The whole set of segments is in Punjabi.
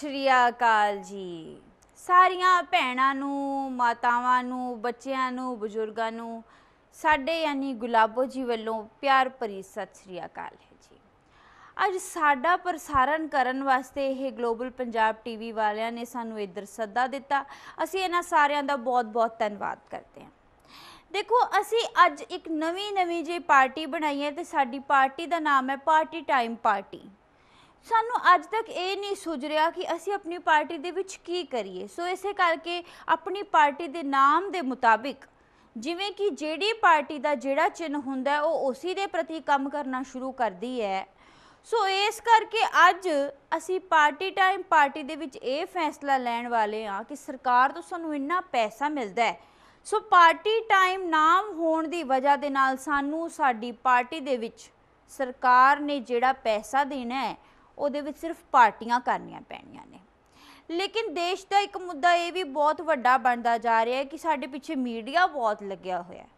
ਸ਼੍ਰੀ ਅਕਾਲ ਜੀ। ਸਾਰੀਆਂ ਭੈਣਾਂ ਨੂੰ, ਮਾਤਾਵਾਂ ਨੂੰ, ਬੱਚਿਆਂ ਨੂੰ, ਬਜ਼ੁਰਗਾਂ ਨੂੰ, ਸਾਡੇ ਯਾਨੀ ਗੁਲਾਬੋ ਜੀ ਵੱਲੋਂ ਪਿਆਰ ਭਰੀ ਸਤਿ ਸ਼੍ਰੀ ਅਕਾਲ ਹੈ ਜੀ। ਅੱਜ ਸਾਡਾ ਪ੍ਰਸਾਰਣ ਕਰਨ ਵਾਸਤੇ ਇਹ ਗਲੋਬਲ ਪੰਜਾਬ ਟੀਵੀ ਵਾਲਿਆਂ ਨੇ ਸਾਨੂੰ ਇੱਧਰ ਸੱਦਾ ਦਿੱਤਾ। ਅਸੀਂ ਇਹਨਾਂ ਸਾਰਿਆਂ ਦਾ ਬਹੁਤ-ਬਹੁਤ ਧੰਨਵਾਦ ਕਰਦੇ ਹਾਂ। ਦੇਖੋ, ਅਸੀਂ ਅੱਜ ਇੱਕ ਨਵੀਂ ਨਵੀਂ ਜੇ ਪਾਰਟੀ ਬਣਾਈ ਹੈ ਤੇ ਸਾਡੀ ਪਾਰਟੀ ਦਾ ਨਾਮ ਹੈ ਪਾਰਟੀ ਟਾਈਮ ਪਾਰਟੀ। ਸਾਨੂੰ ਅੱਜ ਤੱਕ ਇਹ ਨਹੀਂ ਸੁਝ ਰਿਹਾ ਕਿ ਅਸੀਂ ਆਪਣੀ ਪਾਰਟੀ ਦੇ ਵਿੱਚ ਕੀ ਕਰੀਏ। ਸੋ ਇਸੇ ਕਰਕੇ ਆਪਣੀ ਪਾਰਟੀ ਦੇ ਨਾਮ ਦੇ ਮੁਤਾਬਿਕ ਜਿਵੇਂ ਕਿ ਜਿਹੜੀ ਪਾਰਟੀ ਦਾ ਜਿਹੜਾ ਚਿੰਨ੍ਹ ਹੁੰਦਾ ਹੈ, ਉਹ ਉਸੇ ਦੇ ਪ੍ਰਤੀ ਕੰਮ ਕਰਨਾ ਸ਼ੁਰੂ ਕਰਦੀ ਹੈ। ਸੋ ਇਸ ਕਰਕੇ ਅੱਜ ਅਸੀਂ ਪਾਰਟੀ ਟਾਈਮ ਪਾਰਟੀ ਦੇ ਵਿੱਚ ਇਹ ਫੈਸਲਾ ਲੈਣ ਵਾਲੇ ਹਾਂ ਕਿ ਸਰਕਾਰ ਤੋਂ ਸਾਨੂੰ ਇੰਨਾ ਪੈਸਾ ਮਿਲਦਾ ਹੈ। ਸੋ ਪਾਰਟੀ ਟਾਈਮ ਨਾਮ ਹੋਣ ਦੀ ਵਜ੍ਹਾ ਦੇ ਨਾਲ ਸਾਨੂੰ ਸਾਡੀ ਪਾਰਟੀ ਦੇ ਵਿੱਚ ਸਰਕਾਰ ਨੇ ਜਿਹੜਾ ਪੈਸਾ ਦੇਣਾ ਹੈ ਉਹਦੇ ਵਿੱਚ ਸਿਰਫ ਪਾਰਟੀਆਂ ਕਰਨੀਆਂ ਪੈਣੀਆਂ ਨੇ। ਲੇਕਿਨ ਦੇਸ਼ ਦਾ ਇੱਕ ਮੁੱਦਾ ਇਹ ਵੀ ਬਹੁਤ ਵੱਡਾ ਬਣਦਾ ਜਾ ਰਿਹਾ ਹੈ ਕਿ ਸਾਡੇ ਪਿੱਛੇ ਮੀਡੀਆ ਬਹੁਤ ਲੱਗਿਆ ਹੋਇਆ ਹੈ।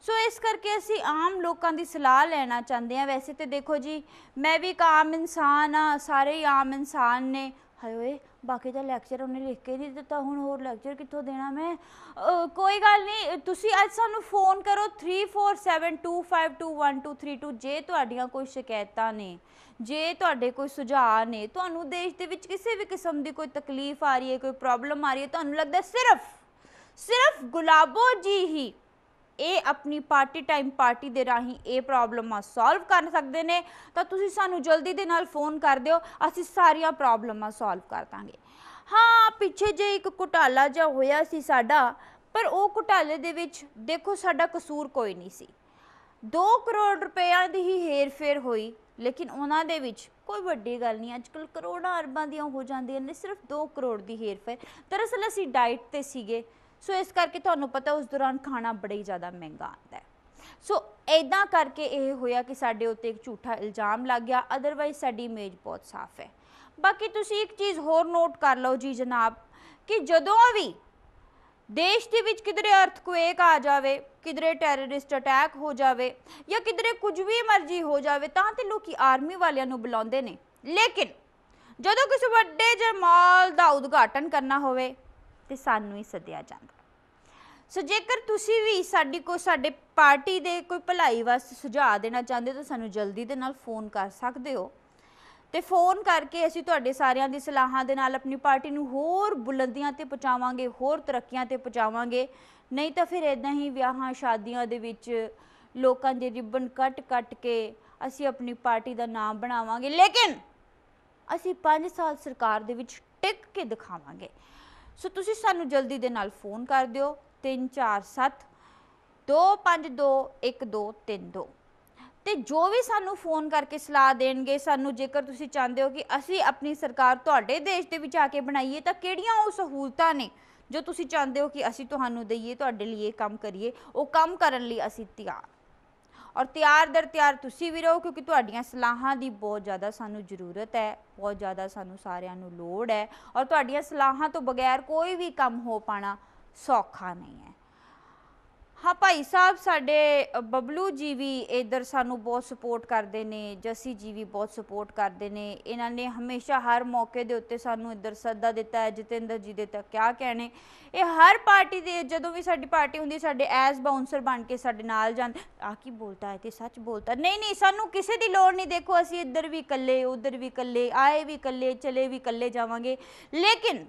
ਸੋ ਇਸ ਕਰਕੇ ਅਸੀਂ ਆਮ ਲੋਕਾਂ ਦੀ ਸਲਾਹ ਲੈਣਾ ਚਾਹੁੰਦੇ ਹਾਂ। ਵੈਸੇ ਤੇ ਦੇਖੋ ਜੀ, ਮੈਂ ਵੀ ਇੱਕ ਆਮ ਇਨਸਾਨ ਆ ਸਾਰੇ ਹੀ ਆਮ ਇਨਸਾਨ ਨੇ ਹਾਏ ਓਏ, ਬਾਕੀ ਦਾ ਲੈਕਚਰ ਉਹਨੇ ਲਿਖ ਕੇ ਨਹੀਂ ਦਿੱਤਾ, ਹੁਣ ਹੋਰ ਲੈਕਚਰ ਕਿੱਥੋਂ ਦੇਣਾ ਮੈਂ? ਅਹ, ਕੋਈ ਗੱਲ ਨਹੀਂ, ਤੁਸੀਂ ਅੱਜ ਸਾਨੂੰ ਫੋਨ ਕਰੋ 3472521232 ਜੇ ਤੁਹਾਡੀਆਂ ਕੋਈ ਸ਼ਿਕਾਇਤਾਂ ਨੇ, ਜੇ ਤੁਹਾਡੇ ਕੋਈ ਸੁਝਾਅ ਨੇ, ਤੁਹਾਨੂੰ ਦੇਸ਼ ਦੇ ਵਿੱਚ ਕਿਸੇ ਵੀ ਕਿਸਮ ਦੀ ਕੋਈ ਤਕਲੀਫ ਆ ਰਹੀ ਹੈ, ਕੋਈ ਪ੍ਰੋਬਲਮ ਆ ਰਹੀ ਹੈ, ਤੁਹਾਨੂੰ ਲੱਗਦਾ ਸਿਰਫ ਸਿਰਫ ਗੁਲਾਬੋ ਜੀ ਹੀ ਇਹ ਆਪਣੀ ਪਾਰਟੀ ਟਾਈਮ ਪਾਰਟੀ ਦੇ ਰਾਹੀਂ ਇਹ ਪ੍ਰੋਬਲਮਾਂ ਸੋਲਵ ਕਰ ਸਕਦੇ ਨੇ, ਤਾਂ ਤੁਸੀਂ ਸਾਨੂੰ ਜਲਦੀ ਦੇ ਨਾਲ ਫੋਨ ਕਰ ਦਿਓ, ਅਸੀਂ ਸਾਰੀਆਂ ਪ੍ਰੋਬਲਮਾਂ ਸੋਲਵ ਕਰ ਦਾਂਗੇ। ਹਾਂ, ਪਿੱਛੇ ਜੇ ਇੱਕ ਘੁਟਾਲਾ ਜਿਹਾ ਹੋਇਆ ਸੀ ਸਾਡਾ, ਪਰ ਉਹ ਘੁਟਾਲੇ ਦੇ ਵਿੱਚ ਦੇਖੋ ਸਾਡਾ ਕਸੂਰ ਕੋਈ ਨਹੀਂ ਸੀ। 2 ਕਰੋੜ ਰੁਪਏ ਦੀ ਹੀ ਹੇਰ-ਫੇਰ ਹੋਈ, ਲੇਕਿਨ ਉਹਨਾਂ ਦੇ ਵਿੱਚ ਕੋਈ ਵੱਡੀ ਗੱਲ ਨਹੀਂ ਅੱਜਕੱਲ ਕਰੋੜਾਂ ਅਰਬਾਂ ਦੀਆਂ ਹੋ ਜਾਂਦੀਆਂ ਨੇ, ਸਿਰਫ 2 ਕਰੋੜ ਦੀ ਹੇਰ-ਫੇਰ। ਦਰਅਸਲ ਅਸੀਂ ਡਾਈਟ ਤੇ ਸੀਗੇ ਸੋ ਇਸ ਕਰਕੇ ਤੁਹਾਨੂੰ ਪਤਾ ਉਸ ਦੌਰਾਨ ਖਾਣਾ ਬੜਾ ਹੀ ਜ਼ਿਆਦਾ ਮਹਿੰਗਾ ਆਉਂਦਾ ਹੈ। ਸੋ ਐਦਾਂ ਕਰਕੇ ਇਹ ਹੋਇਆ ਕਿ ਸਾਡੇ ਉੱਤੇ ਇੱਕ ਝੂਠਾ ਇਲਜ਼ਾਮ ਲੱਗ ਗਿਆ ਅਦਰਵਾਈਜ਼ ਸਾਡੀ ਇਮੇਜ ਬਹੁਤ ਸਾਫ਼ ਹੈ। ਬਾਕੀ ਤੁਸੀਂ ਇੱਕ ਚੀਜ਼ ਹੋਰ ਨੋਟ ਕਰ ਲਓ ਜੀ ਜਨਾਬ, ਕਿ ਜਦੋਂ ਵੀ ਦੇਸ਼ ਦੇ ਵਿੱਚ ਕਿਧਰੇ ਅਰਥਕੁਏਕ ਆ ਜਾਵੇ, ਕਿਧਰੇ ਟੈਰਰਿਸਟ ਅਟੈਕ ਹੋ ਜਾਵੇ, ਜਾਂ ਕਿਧਰੇ ਕੁਝ ਵੀ ਮਰਜ਼ੀ ਹੋ ਜਾਵੇ, ਤਾਂ ਤੇ ਲੋਕੀ ਆਰਮੀ ਵਾਲਿਆਂ ਨੂੰ ਬੁਲਾਉਂਦੇ ਨੇ। ਲੇਕਿਨ ਜਦੋਂ ਕਿਸੇ ਵੱਡੇ ਜਿਹੇ ਮਾਲ ਦਾ ਉਦਘਾਟਨ ਕਰਨਾ ਹੋਵੇ ਤੇ ਸਾਨੂੰ ਹੀ ਸੱਦਿਆ ਜਾਂਦਾ। ਸੋ ਜੇਕਰ ਤੁਸੀਂ ਵੀ ਸਾਡੀ ਕੋ ਸਾਡੇ ਪਾਰਟੀ ਦੇ ਕੋਈ ਭਲਾਈ ਵਾਸਤੇ ਸੁਝਾਅ ਦੇਣਾ ਚਾਹੁੰਦੇ ਹੋ ਤਾਂ ਸਾਨੂੰ ਜਲਦੀ ਦੇ ਨਾਲ ਫੋਨ ਕਰ ਸਕਦੇ ਹੋ। ਤੇ ਫੋਨ ਕਰਕੇ ਅਸੀਂ ਤੁਹਾਡੇ ਸਾਰਿਆਂ ਦੀ ਸਲਾਹਾਂ ਦੇ ਨਾਲ ਆਪਣੀ ਪਾਰਟੀ ਨੂੰ ਹੋਰ ਬੁਲੰਦੀਆਂ ਤੇ ਪਹੁੰਚਾਵਾਂਗੇ, ਹੋਰ ਤਰੱਕੀਆਂ ਤੇ ਪਹੁੰਚਾਵਾਂਗੇ। ਨਹੀਂ ਤਾਂ ਫਿਰ ਇਦਾਂ ਹੀ ਵਿਆਹਾਂ, ਸ਼ਾਦੀਆਂ ਦੇ ਵਿੱਚ ਲੋਕਾਂ ਦੇ ਰਿਬਨ ਕੱਟ-ਕੱਟ ਕੇ ਅਸੀਂ ਆਪਣੀ ਪਾਰਟੀ ਦਾ ਨਾਮ ਬਣਾਵਾਂਗੇ। ਲੇਕਿਨ ਅਸੀਂ 5 ਸਾਲ ਸਰਕਾਰ ਦੇ ਵਿੱਚ ਟਿਕ ਕੇ ਦਿਖਾਵਾਂਗੇ। ਸੋ ਤੁਸੀਂ ਸਾਨੂੰ ਜਲਦੀ ਦੇ ਨਾਲ ਫੋਨ ਕਰ ਦਿਓ 347 2521232 ਤੇ ਜੋ ਵੀ ਸਾਨੂੰ ਫੋਨ ਕਰਕੇ ਸਲਾਹ ਦੇਣਗੇ, ਸਾਨੂੰ ਜੇਕਰ ਤੁਸੀਂ ਚਾਹੁੰਦੇ ਹੋ ਕਿ ਅਸੀਂ ਆਪਣੀ ਸਰਕਾਰ ਤੁਹਾਡੇ ਦੇਸ਼ ਦੇ ਵਿੱਚ ਆ ਕੇ ਬਣਾਈਏ, ਤਾਂ ਕਿਹੜੀਆਂ ਉਹ ਸਹੂਲਤਾਂ ਨੇ ਜੋ ਤੁਸੀਂ ਚਾਹੁੰਦੇ ਹੋ ਕਿ ਅਸੀਂ ਤੁਹਾਨੂੰ ਦਈਏ, ਤੁਹਾਡੇ ਲਈ ਇਹ ਕੰਮ ਕਰੀਏ, ਉਹ ਕੰਮ ਕਰਨ ਲਈ ਅਸੀਂ ਤਿਆਰ। ਔਰ ਤਿਆਰ ਦਰ ਤਿਆਰ ਤੁਸੀਂ ਵੀ ਰਹੋ, ਕਿਉਂਕਿ ਤੁਹਾਡੀਆਂ ਸਲਾਹਾਂ ਦੀ ਬਹੁਤ ਜ਼ਿਆਦਾ ਸਾਨੂੰ ਜ਼ਰੂਰਤ ਹੈ, ਬਹੁਤ ਜ਼ਿਆਦਾ ਸਾਨੂੰ ਸਾਰਿਆਂ ਨੂੰ ਲੋੜ ਹੈ ਔਰ ਤੁਹਾਡੀਆਂ ਸਲਾਹਾਂ ਤੋਂ ਬਗੈਰ ਕੋਈ ਵੀ ਕੰਮ ਹੋ ਪਾਣਾ ਸੌਖਾ ਨਹੀਂ ਹੈ। ਹਾਂ ਭਾਈ ਸਾਹਿਬ, ਸਾਡੇ ਬਬਲੂ ਜੀ ਵੀ ਇਧਰ ਸਾਨੂੰ ਬਹੁਤ ਸਪੋਰਟ ਕਰਦੇ ਨੇ, ਜੱਸੀ ਜੀ ਵੀ ਬਹੁਤ ਸਪੋਰਟ ਕਰਦੇ ਨੇ। ਇਹਨਾਂ ਨੇ ਹਮੇਸ਼ਾ ਹਰ ਮੌਕੇ ਦੇ ਉੱਤੇ ਸਾਨੂੰ ਇਧਰ ਸੱਦਾ ਦਿੱਤਾ ਹੈ, ਜਤਿੰਦਰ ਜੀ ਦੇ ਤਾਂ ਕਿਆ ਕਹਿਣੇ। ਇਹ ਹਰ ਪਾਰਟੀ ਦੇ, ਜਦੋਂ ਵੀ ਸਾਡੀ ਪਾਰਟੀ ਹੁੰਦੀ, ਸਾਡੇ ਐਸ ਬਾਉਂਸਰ ਬਣ ਕੇ ਸਾਡੇ ਨਾਲ ਜਾਂਦੇ। ਆ ਕੀ ਬੋਲਤਾ ਹੈ ਤੇ ਸੱਚ ਬੋਲਤਾ। ਨਹੀਂ ਨਹੀਂ, ਸਾਨੂੰ ਕਿਸੇ ਦੀ ਲੋੜ ਨਹੀਂ। ਦੇਖੋ, ਅਸੀਂ ਇੱਧਰ ਵੀ ਇਕੱਲੇ, ਉੱਧਰ ਵੀ ਇਕੱਲੇ, ਆਏ ਵੀ ਇਕੱਲੇ, ਚਲੇ ਵੀ ਇਕੱਲੇ ਜਾਵਾਂਗੇ। ਲੇਕਿਨ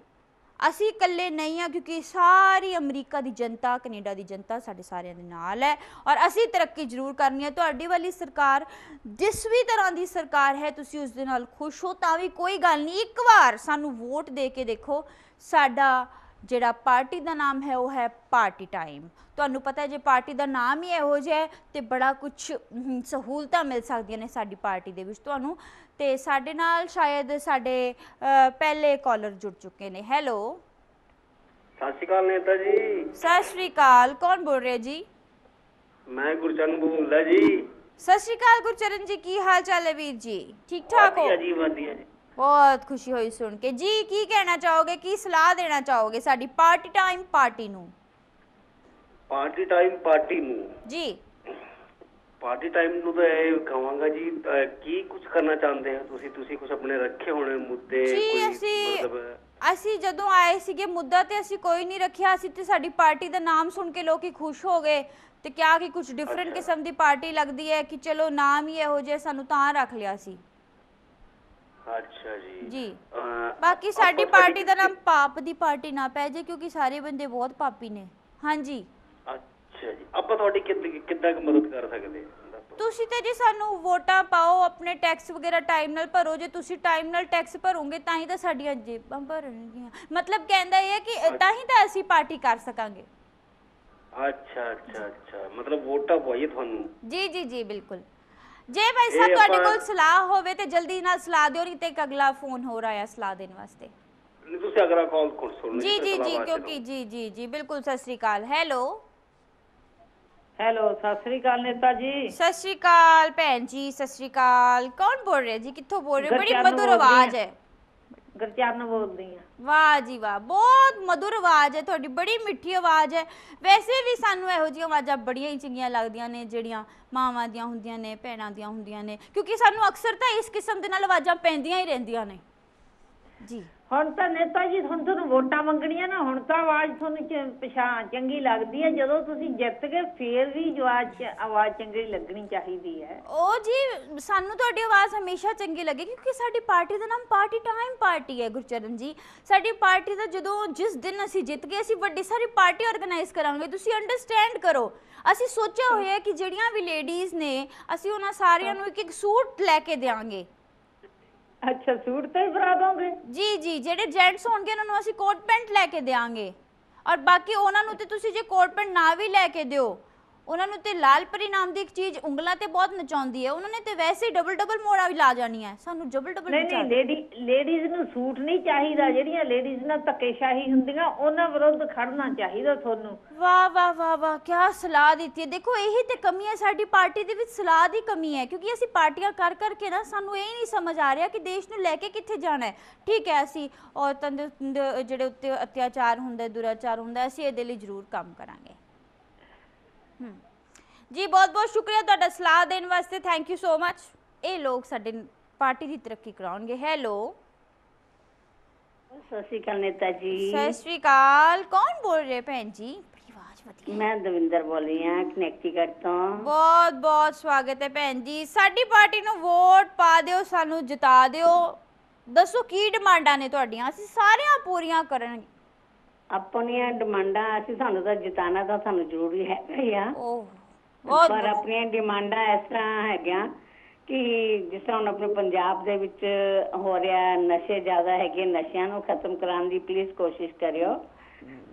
ਅਸੀਂ ਇਕੱਲੇ ਨਹੀਂ ਆ ਕਿਉਂਕਿ ਸਾਰੀ ਅਮਰੀਕਾ ਦੀ ਜਨਤਾ, ਕੈਨੇਡਾ ਦੀ ਜਨਤਾ ਸਾਡੇ ਸਾਰਿਆਂ ਦੇ ਨਾਲ ਹੈ ਔਰ ਅਸੀਂ ਤਰੱਕੀ ਜ਼ਰੂਰ ਕਰਨੀ ਹੈ। ਤੁਹਾਡੀ ਵਾਲੀ ਸਰਕਾਰ ਜਿਸ ਵੀ ਤਰ੍ਹਾਂ ਦੀ ਸਰਕਾਰ ਹੈ, ਤੁਸੀਂ ਉਸ ਦੇ ਨਾਲ ਖੁਸ਼ ਹੋ ਤਾਂ ਵੀ ਕੋਈ ਗੱਲ ਨਹੀਂ। ਇੱਕ ਵਾਰ ਸਾਨੂੰ ਵੋਟ ਦੇ ਕੇ ਦੇਖੋ, ਸਾਡਾ ਜਿਹੜਾ ਪਾਰਟੀ ਦਾ ਨਾਮ ਹੈ, ਉਹ ਹੈ ਪਾਰਟੀ ਟਾਈਮ। ਤੁਹਾਨੂੰ ਪਤਾ ਹੈ, ਜੇ ਪਾਰਟੀ ਦਾ ਨਾਮ ਹੀ ਇਹੋ ਜਿਹਾ ਹੈ ਤੇ ਬੜਾ ਕੁਝ ਸਹੂਲਤਾਂ ਮਿਲ ਸਕਦੀਆਂ ਨੇ ਸਾਡੀ ਪਾਰਟੀ ਦੇ ਵਿੱਚ। ਤੁਹਾਨੂੰ ਤੇ ਸਾਡੇ ਨਾਲ ਸ਼ਾਇਦ ਸਾਡੇ ਪਹਿਲੇ ਕਾਲਰ ਜੁੜ ਚੁੱਕੇ ਨੇ। ਹੈਲੋ ਸਤਿ ਸ਼੍ਰੀ ਅਕਾਲ ਨੇਤਾ ਜੀ। ਸਤਿ ਸ਼੍ਰੀ ਅਕਾਲ। ਕੌਣ ਬੋਲ ਰਿਹਾ ਜੀ? ਮੈਂ ਗੁਰਚਰਨ ਬੋਲਦਾ ਜੀ। ਸਤਿ ਸ਼੍ਰੀ ਅਕਾਲ ਗੁਰਚਰਨ ਜੀ ਕੀ ਹਾਲ ਚਾਲ ਹੈ ਵੀਰ ਜੀ? ਠੀਕ ਠਾਕ ਹੋ? ਜੀ ਵਧੀਆ ਜੀ। ਬਹੁਤ ਖੁਸ਼ੀ ਹੋਈ ਸੁਣ ਕੇ। ਜੀ ਕੀ ਕਹਿਣਾ ਚਾਹੋਗੇ? ਕੀ ਸਲਾਹ ਦੇਣਾ ਚਾਹੋਗੇ ਸਾਡੀ ਪਾਰਟੀ ਟਾਈਮ ਪਾਰਟੀ ਨੂੰ? ਪਾਰਟੀ ਟਾਈਮ ਪਾਰਟੀ ਨੂੰ? ਜੀ। ਪਾਰਟੀ ਟਾਈਮ ਨੂੰ ਤਾਂ ਇਹ ਕਹਾਂਗਾ ਜੀ ਅਹ, ਕੀ ਕੁਝ ਕਰਨਾ ਚਾਹੁੰਦੇ ਹੋ ਤੁਸੀਂ? ਤੁਸੀਂ ਕੁਝ ਆਪਣੇ ਰੱਖੇ ਹੋਣੇ ਮੁੱਦੇ ਜੀ ਕੋਈ ਅਸੀਂ ਜਦੋਂ ਆਏ ਸੀਗੇ ਮੁੱਦਾ ਤੇ ਅਸੀਂ ਕੋਈ ਨਹੀਂ ਰੱਖਿਆ। ਅਸੀਂ ਤੇ ਸਾਡੀ ਪਾਰਟੀ ਦਾ ਨਾਮ ਸੁਣ ਕੇ ਲੋਕੀ ਖੁਸ਼ ਹੋ ਗਏ ਤੇ ਕਿਹਾ ਕਿ ਕੁਝ ਡਿਫਰੈਂਟ ਅੱਛਾ। ਕਿਸਮ ਦੀ ਪਾਰਟੀ ਲੱਗਦੀ ਹੈ ਕਿ ਚਲੋ ਨਾਮ ਹੀ ਇਹੋ ਜਿਹਾ ਸਾਨੂੰ ਤਾਂ ਰੱਖ ਲਿਆ ਸੀ। ਅੱਛਾ ਜੀ। ਜੀ। ਅਹ, ਬਾਕੀ ਸਾਡੀ ਪਾਰਟੀ ਦਾ ਨਾਮ ਪਾਪ ਦੀ ਪਾਰਟੀ ਨਾ ਪੈ ਜੇ ਕਿਉਂਕਿ ਸਾਰੇ ਬੰਦੇ ਬਹੁਤ ਪਾਪੀ ਨੇ। ਹਾਂਜੀ। ਅੱਛਾ ਜੀ। ਆਪਾਂ ਤੁਹਾਡੀ ਕਿੱਦ- ਕੁ ਮਦਦ ਕਰ ਸਕਦੇ ਹਾਂ। ਤੁਸੀਂ ਤੇ ਜੀ ਸਾਨੂੰ ਵੋਟਾਂ ਪਾਓ ਆਪਣੇ ਟੈਕਸ ਵਗੈਰਾ ਟਾਈਮ ਨਾਲ ਭਰੋ। ਜੇ ਤੁਸੀਂ ਟਾਈਮ ਨਾਲ ਟੈਕਸ ਭਰੋਗੇ ਤਾਂ ਹੀ ਤਾਂ ਸਾਡੀਆਂ ਜੇਬਾਂ ਭਰਨਗੀਆਂ। ਮਤਲਬ ਕਹਿੰਦਾ ਇਹ ਹੈ ਕਿ ਤਾਂ ਹੀ ਤਾਂ ਅਸੀਂ ਪਾਰਟੀ ਕਰ ਸਕਾਂਗੇ। ਅੱਛਾ ਅੱਛਾ ਅੱਛਾ। ਮਤਲਬ ਵੋਟਾਂ ਪਵਾਈਏ ਤੁਹਾਨੂੰ? ਜੀ ਜੀ ਜੀ ਬਿਲਕੁਲ। ਜੇ ਭਾਈ ਸਾਹਿਬ ਤੁਹਾਡੇ ਕੋਲ ਸਲਾਹ ਹੋਵੇ ਤੇ ਜਲਦੀ ਨਾਲ ਸਲਾਹ ਦਿਓ ਨਹੀਂ ਤੇ ਇੱਕ ਅਗਲਾ ਫੋਨ ਹੋ ਰਿਹਾ ਹੈ ਸਲਾਹ ਦੇਣ ਵਾਸਤੇ। ਨਹੀਂ ਤੁਸੀਂ ਅਗਰ ਕਾਲ ਸੁਣ ਜੀ ਜੀ ਜੀ ਕਿਉਂਕਿ ਜੀ ਜੀ ਜੀ ਬਿਲਕੁਲ ਸਤਿ ਸ੍ਰੀ ਅਕਾਲ। ਹੈਲੋ ਹੈਲੋ ਸਤਿ ਸ੍ਰੀ ਅਕਾਲ ਨੇਤਾ ਜੀ। ਸਤਿ ਸ੍ਰੀ ਅਕਾਲ ਭੈਣ ਜੀ ਸਤਿ ਸ੍ਰੀ ਅਕਾਲ। ਕੌਣ ਬੋਲ ਰਿਹਾ ਜੀ? ਕਿੱਥੋਂ ਬੋਲ ਰਹੇ ਹੋ? ਬੜੀ ਗਰਚਰਨ ਮਧੁਰ ਬੋਲ ਰਹੀ ਆਵਾਜ਼ ਹਾਂ। ਹੈ। ਗੁਰਚਰਨ ਬੋਲਦੀ ਆ। ਵਾਹ ਜੀ ਵਾਹ ਬਹੁਤ ਮਧੁਰ ਆਵਾਜ਼ ਹੈ। ਤੁਹਾਡੀ ਬੜੀ ਮਿੱਠੀ ਆਵਾਜ਼ ਹੈ। ਵੈਸੇ ਵੀ ਸਾਨੂੰ ਇਹੋ ਜਿਹੀਆਂ ਆਵਾਜ਼ਾਂ ਬੜੀਆਂ ਹੀ ਚੰਗੀਆਂ ਲੱਗਦੀਆਂ ਨੇ ਜਿਹੜੀਆਂ ਮਾਵਾਂ ਦੀਆਂ ਹੁੰਦੀਆਂ ਨੇ ਭੈਣਾਂ ਦੀਆਂ ਹੁੰਦੀਆਂ ਨੇ। ਕਿਉਂਕਿ ਸਾਨੂੰ ਅਕਸਰ ਤਾਂ ਇਸ ਕਿਸਮ ਦੇ ਨਾਲ ਆਵਾਜ਼ਾਂ ਪੈਂਦੀਆਂ ਹੀ ਰਹਿੰਦੀਆਂ ਨੇ। ਜੀ। ਹੁਣ ਤਾਂ ਨੇਤਾ ਜੀ ਹੁਣ ਤੁਹਾਨੂੰ ਵੋਟਾਂ ਮੰਗਣੀਆਂ ਨਾ ਹੁਣ ਤਾਂ ਆਵਾਜ਼ ਤੁਹਾਨੂੰ ਚ- ਪਛਾਣ ਚੰਗੀ ਲੱਗਦੀ ਹੈ। ਜਦੋਂ ਤੁਸੀਂ ਜਿੱਤ ਗਏ ਫੇਰ ਵੀ ਜੋ ਆਵਾਜ਼ ਆਵਾਜ਼ ਚੰਗੀ ਲੱਗਣੀ ਚਾਹੀਦੀ ਹੈ। ਉਹ ਜੀ ਸਾਨੂੰ ਤੁਹਾਡੀ ਆਵਾਜ਼ ਹਮੇਸ਼ਾ ਚੰਗੀ ਲੱਗੇ ਕਿਉਂਕਿ ਸਾਡੀ ਪਾਰਟੀ ਦਾ ਨਾਮ ਪਾਰਟੀ ਟਾਈਮ ਪਾਰਟੀ ਹੈ ਗੁਰਚਰਨ ਜੀ। ਸਾਡੀ ਪਾਰਟੀ ਦਾ ਜਦੋਂ ਜਿਸ ਦਿਨ ਅਸੀਂ ਜਿੱਤ ਗਏ ਅਸੀਂ ਵੱਡੀ ਸਾਰੀ ਪਾਰਟੀ ਆਰਗੇਨਾਈਜ਼ ਕਰਾਂਗੇ। ਤੁਸੀਂ ਅੰਡਰਸਟੈਂਡ ਕਰੋ। ਅਸੀਂ ਸੋਚਿਆ ਹੋਇਆ ਹੈ ਕਿ ਜਿਹੜੀਆਂ ਵੀ ਲੇਡੀਜ਼ ਨੇ ਅਸੀਂ ਉਹਨਾਂ ਸਾਰਿਆਂ ਨੂੰ ਇੱਕ ਇੱਕ ਸੂਟ ਲੈ ਕੇ ਦੇਵਾਂਗੇ ਅੱਛਾ, ਸੂਟ ਤੇ ਹੀ ਦੋਗੇ? ਜੀ ਜੀ, ਜਿਹੜੇ ਜੈਂਟਸ ਹੋਣਗੇ, ਉਹਨਾਂ ਨੂੰ ਅਸੀਂ ਕੋਟ ਪੈਂਟ ਲੈ ਕੇ ਦੇਵਾਂਗੇ ਔਰ ਬਾਕੀ ਉਹਨਾਂ ਨੂੰ ਤੇ ਤੁਸੀਂ ਜੇ ਕੋਟ ਪੈਂਟ ਨਾ ਵੀ ਲੈ ਕੇ ਦਿਓ ਉਹਨਾਂ ਨੂੰ ਤੇ ਲਾਲ ਪਰੀ ਨਾਮ ਦੀ ਇੱਕ ਚੀਜ਼ ਉਂਗਲਾਂ ਤੇ ਬਹੁਤ ਨਚਾਉਂਦੀ ਹੈ। ਉਹਨਾਂ ਨੇ ਤੇ ਵੈਸੇ ਹੀ ਡਬਲ ਡਬਲ ਮੋੜਾ ਵੀ ਲਾ ਜਾਣੀ ਹੈ। ਸਾਨੂੰ ਡਬਲ ਡਬਲ ਨਹੀਂ ਨਹੀਂ ਲੇਡੀ ਲੇਡੀਜ਼ ਨੂੰ ਸੂਟ ਨਹੀਂ ਚਾਹੀਦਾ। ਜਿਹੜੀਆਂ ਲੇਡੀਜ਼ ਨਾਲ ਧੱਕੇਸ਼ਾਹੀ ਹੁੰਦੀਆਂ ਉਹਨਾਂ ਵਿਰੁੱਧ ਖੜਨਾ ਚਾਹੀਦਾ ਤੁਹਾਨੂੰ। ਵਾਹ ਵਾਹ ਵਾਹ ਵਾਹ ਕੀ ਸਲਾਹ ਦਿੱਤੀ ਹੈ। ਦੇਖੋ ਇਹੀ ਤੇ ਕਮੀ ਹੈ। ਸਾਡੀ ਪਾਰਟੀ ਦੇ ਵਿੱਚ ਸਲਾਹ ਦੀ ਕਮੀ ਹੈ। ਕਿਉਂਕਿ ਅਸੀਂ ਪਾਰਟੀਆਂ ਕਰ ਕਰਕੇ ਨਾ ਸਾਨੂੰ ਇਹ ਨਹੀਂ ਸਮਝ ਆ ਰਿਹਾ ਕਿ ਦੇਸ਼ ਨੂੰ ਲੈ ਕੇ ਕਿੱਥੇ ਜਾਣਾ ਹੈ। ਠੀਕ ਹੈ ਅਸੀਂ ਔਰਤਾਂ ਦੇ ਜਿਹੜੇ ਉੱਤੇ ਅਤਿਆਚਾਰ ਹੁੰਦਾ ਹੈ ਦੁਰਾਚਾਰ ਹੁੰਦਾ ਹੈ ਅਸੀਂ ਇਹਦੇ ਲਈ ਜ਼ਰੂਰ ਕੰਮ ਕਰਾਂਗੇ। ਜੀ ਬਹੁਤ ਬਹੁਤ ਸ਼ੁਕਰੀਆ ਤੁਹਾਡਾ ਸਲਾਹ ਦੇਣ ਵਾਸਤੇ। ਥੈਂਕ ਯੂ ਸੋ ਮਚ ਇਹ ਲੋਕ ਸਾਡੇ ਪਾਰਟੀ ਦੀ ਤਰੱਕੀ ਕਰਾਉਣਗੇ। ਹੈਲੋ ਸਤਿ ਸ਼੍ਰੀ ਅਕਾਲ ਨੇਤਾ ਜੀ। ਸਤਿ ਸ਼੍ਰੀ ਅਕਾਲ। ਕੌਣ ਬੋਲ ਰਹੇ ਭੈਣ ਜੀ? ਬੜੀ ਆਵਾਜ਼ ਵਧੀਆ ਮੈਂ ਦਵਿੰਦਰ ਬੋਲ ਰਹੀ ਹਾਂ ਕਨੈਕਟੀਕਟ ਤੋਂ। ਬਹੁਤ ਬਹੁਤ ਸਵਾਗਤ ਹੈ ਭੈਣ ਜੀ। ਸਾਡੀ ਪਾਰਟੀ ਨੂੰ ਵੋਟ ਪਾ ਦਿਓ ਸਾਨੂੰ ਜਿਤਾ ਦਿਓ। ਦੱਸੋ ਕੀ ਡਿਮਾਂਡਾਂ ਨੇ ਤੁਹਾਡੀਆਂ? ਅਸੀਂ ਸਾਰੀਆਂ ਪੂਰੀਆਂ ਕਰਾਂਗੇ ਆਪਣੀਆਂ ਡਿਮਾਂਡਾਂ ਅਸੀਂ ਸਾਨੂੰ ਤਾਂ ਜਿਤਾਣਾ ਤਾਂ ਸਾਨੂੰ ਜ਼ਰੂਰੀ ਹੈਗਾ ਹੀ ਆ। ਓਹ ਬਹੁਤ ਪਰ ਆਪਣੀਆਂ ਡਿਮਾਂਡਾਂ ਇਸ ਤਰ੍ਹਾਂ ਹੈਗੀਆਂ ਕਿ ਜਿਸ ਤਰ੍ਹਾਂ ਹੁਣ ਆਪਣੇ ਪੰਜਾਬ ਦੇ ਵਿੱਚ ਹੋ ਰਿਹਾ ਨਸ਼ੇ ਜ਼ਿਆਦਾ ਹੈਗੇ ਨਸ਼ਿਆਂ ਨੂੰ ਖਤਮ ਕਰਾਉਣ ਦੀ ਪਲੀਜ਼ ਕੋਸ਼ਿਸ਼ ਕਰਿਓ।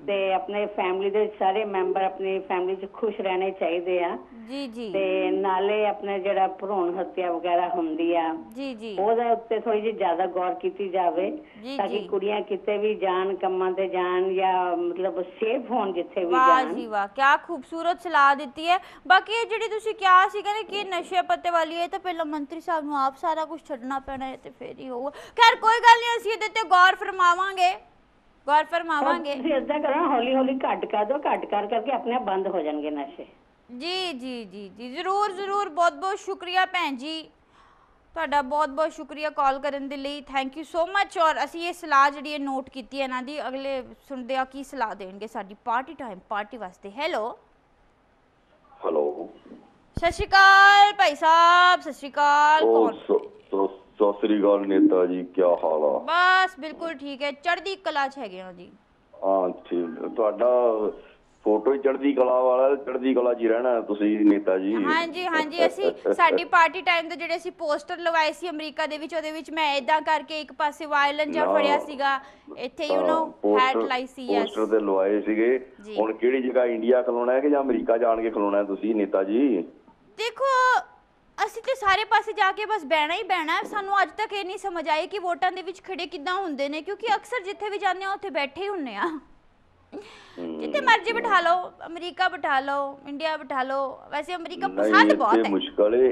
ਤੇ ਆਪਣੇ ਫੈਮਿਲੀ ਦੇ ਸਾਰੇ ਮੈਂਬਰ ਆਪਣੀ ਫੈਮਿਲੀ 'ਚ ਖੁਸ਼ ਰਹਿਣੇ ਚਾਹੀਦੇ ਆ। ਜੀ ਜੀ। ਤੇ ਨਾਲੇ ਆਪਣੇ ਜਿਹੜਾ ਭਰੂਣ ਹੱਤਿਆ ਵਗੈਰਾ ਹੁੰਦੀ ਆ ਜੀ ਜੀ। ਉਹਦੇ ਉੱਤੇ ਥੋੜੀ ਜਿਹੀ ਜ਼ਿਆਦਾ ਗੌਰ ਕੀਤੀ ਜਾਵੇ ਜੀ, ਤਾਂ ਕਿ ਜੀ। ਕੁੜੀਆਂ ਕਿਤੇ ਵੀ ਜਾਣ ਕੰਮਾਂ ਤੇ ਜਾਣ ਜਾਂ ਮਤਲਬ ਸੇਫ ਹੋਣ ਜਿੱਥੇ ਵੀ ਵਾਹ ਜਾਣ। ਜੀ ਵਾਹ ਕੀ ਖੂਬਸੂਰਤ ਸਲਾਹ ਦਿੱਤੀ ਹੈ। ਬਾਕੀ ਇਹ ਜਿਹੜੀ ਤੁਸੀਂ ਕਿਹਾ ਸੀਗਾ ਨਾ ਕਿ ਨਸ਼ੇ ਪੱਤੇ ਵਾਲੀ ਹੈ ਤਾਂ ਪਹਿਲਾਂ ਮੰਤਰੀ ਸਾਹਿਬ ਨੂੰ ਆਪ ਸਾਰਾ ਕੁਝ ਛੱਡਣਾ ਪੈਣਾ ਹੈ ਤੇ ਫੇਰ ਹੀ ਹੋਊਗਾ। ਖੈਰ ਕੋਈ ਗੱਲ ਨਹੀਂ ਅਸੀਂ ਇਹਦੇ ਤੇ ਗੌਰ ਫਰਮਾਵਾਂਗੇ। ਗੌਰ ਫਰਮਾਵਾਂਗੇ। ਤੁਸੀਂ ਏਦਾਂ ਕਰੋ ਹੌਲੀ ਹੌਲੀ ਘੱਟ ਕਰ ਦਿਓ ਘੱਟ ਕਰ ਕਰਕੇ ਆਪਣੇ ਆਪ ਬੰਦ ਹੋ ਜਾਣਗੇ ਨਸ਼ੇ। ਜੀ ਜੀ ਜੀ ਜੀ ਜ਼ਰੂਰ ਜ਼ਰੂਰ। ਬਹੁਤ ਬਹੁਤ ਸ਼ੁਕਰੀਆ ਭੈਣ ਜੀ। ਤੁਹਾਡਾ ਬਹੁਤ ਬਹੁਤ ਸ਼ੁਕਰੀਆ ਕਾਲ ਕਰਨ ਦੇ ਲਈ। ਥੈਂਕ ਯੂ ਸੋ ਮੱਚ ਔਰ ਅਸੀਂ ਇਹ ਸਲਾਹ ਜਿਹੜੀ ਹੈ ਨੋਟ ਕੀਤੀ ਹੈ ਇਹਨਾਂ ਦੀ। ਅਗਲੇ ਸੁਣਦੇ ਆ ਕੀ ਸਲਾਹ ਦੇਣਗੇ ਸਾਡੀ ਪਾਰਟੀ ਟਾਈਮ ਪਾਰਟੀ ਵਾਸਤੇ। ਹੈਲੋ ਹੈਲੋ ਸਤਿ ਸ਼੍ਰੀ ਅਕਾਲ ਭਾਈ ਸਾਹਿਬ ਸਤਿ ਸ਼੍ਰੀ ਅਕਾਲ। ਕੌਣ? ਸਤਿ ਸ੍ਰੀ ਅਕਾਲ ਨੇਤਾ ਜੀ ਕੀ ਹਾਲ ਆ? ਬਸ ਬਿਲਕੁਲ ਠੀਕ ਹੈ। ਚੜ੍ਹਦੀ ਕਲਾ ਚ ਹੈਗੇ ਹਾਂ ਜੀ। ਹਾਂ ਠੀਕ। ਤੁਹਾਡਾ ਫੋਟੋ ਹੀ ਚੜ੍ਹਦੀ ਕਲਾ ਵਾਲਾ ਚੜ੍ਹਦੀ ਕਲਾ ਹੀ ਰਹਿਣਾ ਤੁਸੀਂ ਨੇਤਾ ਜੀ। ਹਾਂਜੀ ਹਾਂਜੀ ਅਸੀਂ ਸਾਡੀ ਪਾਰਟੀ ਟਾਈਮ ਦੇ ਜਿਹੜੇ ਅਸੀਂ ਪੋਸਟਰ ਲਗਾਏ ਸੀ ਅਮਰੀਕਾ ਦੇ ਵਿੱਚ ਉਹਦੇ ਵਿੱਚ ਮੈਂ ਇਦਾਂ ਕਰਕੇ ਇੱਕ ਪਾਸੇ ਵਾਇਲਨ ਨਾ। ਫੜਿਆ ਸੀਗਾ। ਇੱਥੇ ਯੂ نو ਹੈਡ ਪੋਸਟਰ- ਲਾਈ ਸੀ ਯੈਸ ਪੋਸਟਰ ਤੇ ਲਵਾਏ ਸੀਗੇ। ਜੀ। ਹੁਣ ਕਿਹੜੀ ਜਗ੍ਹਾ ਇੰਡੀਆ ਖਲੋਣਾ ਹੈ ਕਿ ਜਾਂ ਅਮਰੀਕਾ ਜਾਣ ਕੇ ਖਲੋਣਾ ਹੈ ਤੁਸੀਂ ਨੇਤਾ ਜੀ? ਦੇਖੋ ਅਸੀਂ ਤੇ ਸਾਰੇ ਪਾਸੇ ਜਾ ਕੇ ਬਸ ਬਹਿਣਾ ਹੀ ਬਹਿਣਾ ਹੈ। ਸਾਨੂੰ ਅੱਜ ਤੱਕ ਇਹ ਨਹੀਂ ਸਮਝ ਆਈ ਕਿ ਵੋਟਾਂ ਦੇ ਵਿੱਚ ਖੜੇ ਕਿੱਦਾਂ ਹੁੰਦੇ ਨੇ ਕਿਉਂਕਿ ਅਕਸਰ ਜਿੱਥੇ ਵੀ ਜਾਂਦੇ ਆ ਉੱਥੇ ਬੈਠੇ ਹੀ ਹੁੰਨੇ ਆ ਜਿੱਥੇ ਮਰਜ਼ੀ ਬਿਠਾ ਲਓ ਅਮਰੀਕਾ ਬਿਠਾ ਲਓ ਇੰਡੀਆ ਬਿਠਾ ਲਓ ਵੈਸੇ ਅਮਰੀਕਾ ਪਸੰਦ ਬਹੁਤ ਹੈ। ਮੁਸ਼ਕਲ ਹੈ।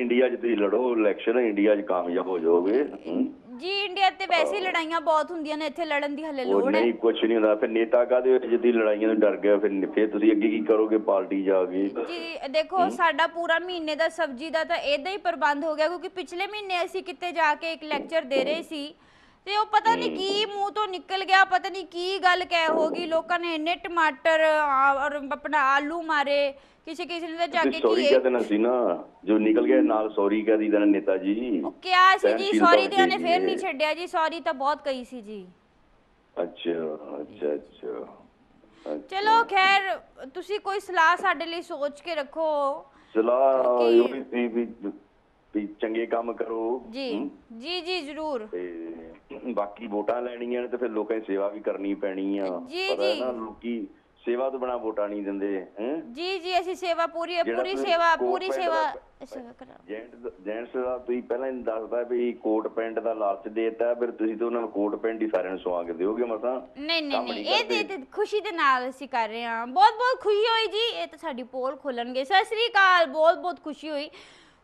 ਇੰਡੀਆ 'ਚ ਤੁਸੀਂ ਲੜੋ ਇਲੈਕਸ਼ਨ ਇੰਡੀਆ 'ਚ ਕਾਮਯਾਬ ਹੋ ਜਾਓਗੇ। ਜੀ ਇੰਡੀਆ ਤੇ ਵੈਸੇ ਹੀ ਲੜਾਈਆਂ ਬਹੁਤ ਹੁੰਦੀਆਂ ਨੇ ਇੱਥੇ ਲੜਨ ਦੀ ਹਲੇ ਉਹ ਲੋੜ ਹੈ। ਨਹੀਂ ਕੁਝ ਨਹੀਂ ਹੁੰਦਾ। ਫਿਰ ਨੇਤਾ ਕਾਦੇ ਵਿੱਚ ਜਿੱਦੀ ਲੜਾਈਆਂ ਤੋਂ ਡਰ ਗਿਆ ਫਿਰ ਫਿਰ ਤੁਸੀਂ ਅੱਗੇ ਕੀ ਕਰੋਗੇ? ਪਾਰਟੀ ਜਾ ਕੇ। ਜੀ ਦੇਖੋ ਸਾਡਾ ਪੂਰਾ ਮਹੀਨੇ ਦਾ ਸਬਜ਼ੀ ਦਾ ਤਾਂ ਇਦਾਂ ਹੀ ਪ੍ਰਬੰਧ ਹੋ ਗਿਆ ਕਿਉਂਕਿ ਪਿਛਲੇ ਮਹੀਨੇ ਅਸੀਂ ਕਿਤੇ ਜਾ ਕੇ ਇੱਕ ਲੈਕਚਰ ਦੇ ਰਹੇ ਸੀ। ਤੇ ਉਹ ਪਤਾ ਨਹੀਂ ਕੀ ਮੂੰਹ ਤੋਂ ਨਿਕਲ ਗਿਆ ਪਤਾ ਨਹੀਂ ਕੀ ਗੱਲ ਕਹਿ ਹੋ ਗਈ। ਲੋਕਾਂ ਨੇ ਇੰਨੇ ਟਮਾਟਰ ਆ, ਔਰ ਆਪਣਾ ਆਲੂ ਮਾਰੇ ਕਿਸੇ ਕਿਸੇ ਨੇ ਤਾਂ ਜਾ ਕੇ ਸੌਰੀ ਕੀ ਕਹਿ ਦੇਣਾ ਸੀ ਨਾ ਜੋ ਨਿਕਲ ਗਿਆ ਨਾਲ ਸੌਰੀ ਕਹਿ ਦੀ ਦੇਣਾ ਨੇਤਾ ਜੀ ਉਹ ਕਿਹਾ ਸੀ ਜੀ ਸਹਿਣਸ਼ੀਲਤਾ ਸੌਰੀ ਤੇ ਉਹਨੇ ਫੇਰ ਨਹੀਂ। ਛੱਡਿਆ ਜੀ ਸੌਰੀ ਤਾਂ ਬਹੁਤ ਕਹੀ ਸੀ ਜੀ। ਅੱਛਾ ਅੱਛਾ ਅੱਛਾ ਅੱਛਾ। ਚਲੋ ਖੈਰ ਤੁਸੀਂ ਕੋਈ ਸਲਾਹ ਸਾਡੇ ਲਈ ਸੋਚ ਕੇ ਰੱਖੋ। ਸਲਾਹ ਕਿ- ਇਹ ਵੀ- ਵੀ ਵੀ ਚੰਗੇ ਕੰਮ ਕਰੋ ਜੀ? ਜੀ ਜੀ ਜ਼ਰੂਰ। ਤੇ ਬਾਕੀ ਵੋਟਾਂ ਲੈਣੀਆਂ ਨੇ ਤੇ ਫਿਰ ਲੋਕਾਂ ਦੀ ਸੇਵਾ ਵੀ ਕਰਨੀ ਪੈਣੀ ਆ। ਜੀ, ਹੈ ਜੀ। ਨਾ ਲੋਕੀ ਸੇਵਾ ਤੋਂ ਬਿਨਾ ਵੋਟਾਂ ਨਹੀਂ ਦਿੰਦੇ ਹੈ। ਜੀ ਜੀ ਅਸੀਂ ਸੇਵਾ ਪੂਰੀ ਜਿਹੜਾ ਪੂਰੀ ਤੁਸੀਂ ਸੇਵਾ ਕੋਟ ਪੂਰੀ ਪੈਂਟ ਸੇਵਾ ਦਾ- ਸੇਵਾ ਕਰਾਂ ਜੈਂਟ ਜੈਂਟਸ ਦਾ ਤੁਸੀਂ ਪਹਿਲਾਂ ਹੀ ਦੱਸਦਾ ਵੀ ਕੋਟ ਪੈਂਟ ਦਾ ਲਾਲਚ ਦੇਤਾ ਫਿਰ ਤੁਸੀਂ ਤਾਂ ਉਹਨਾਂ ਨੂੰ ਕੋਟ ਪੈਂਟ ਹੀ ਸਾਰਿਆਂ ਨੂੰ ਸਵਾ ਕੇ ਦਿਓਗੇ ਮਸਾਂ। ਨਹੀਂ ਨਹੀਂ ਕੰਮ ਨਹੀਂ ਨਹੀਂ ਇਹ ਤੇ ਕਰਦੇ। ਤੇ ਖੁਸ਼ੀ ਦੇ ਨਾਲ ਅਸੀਂ ਕਰ ਰਹੇ ਹਾਂ। ਬਹੁਤ ਬਹੁਤ ਖੁਸ਼ੀ ਹੋਈ ਜੀ ਇਹ ਤਾਂ ਸਾਡੀ ਪੋਲ ਖੋਲਣਗੇ। ਸਤਿ ਸ੍ਰੀ ਅਕਾਲ ਬਹੁਤ ਬਹੁਤ ਖੁਸ਼ੀ ਹੋਈ।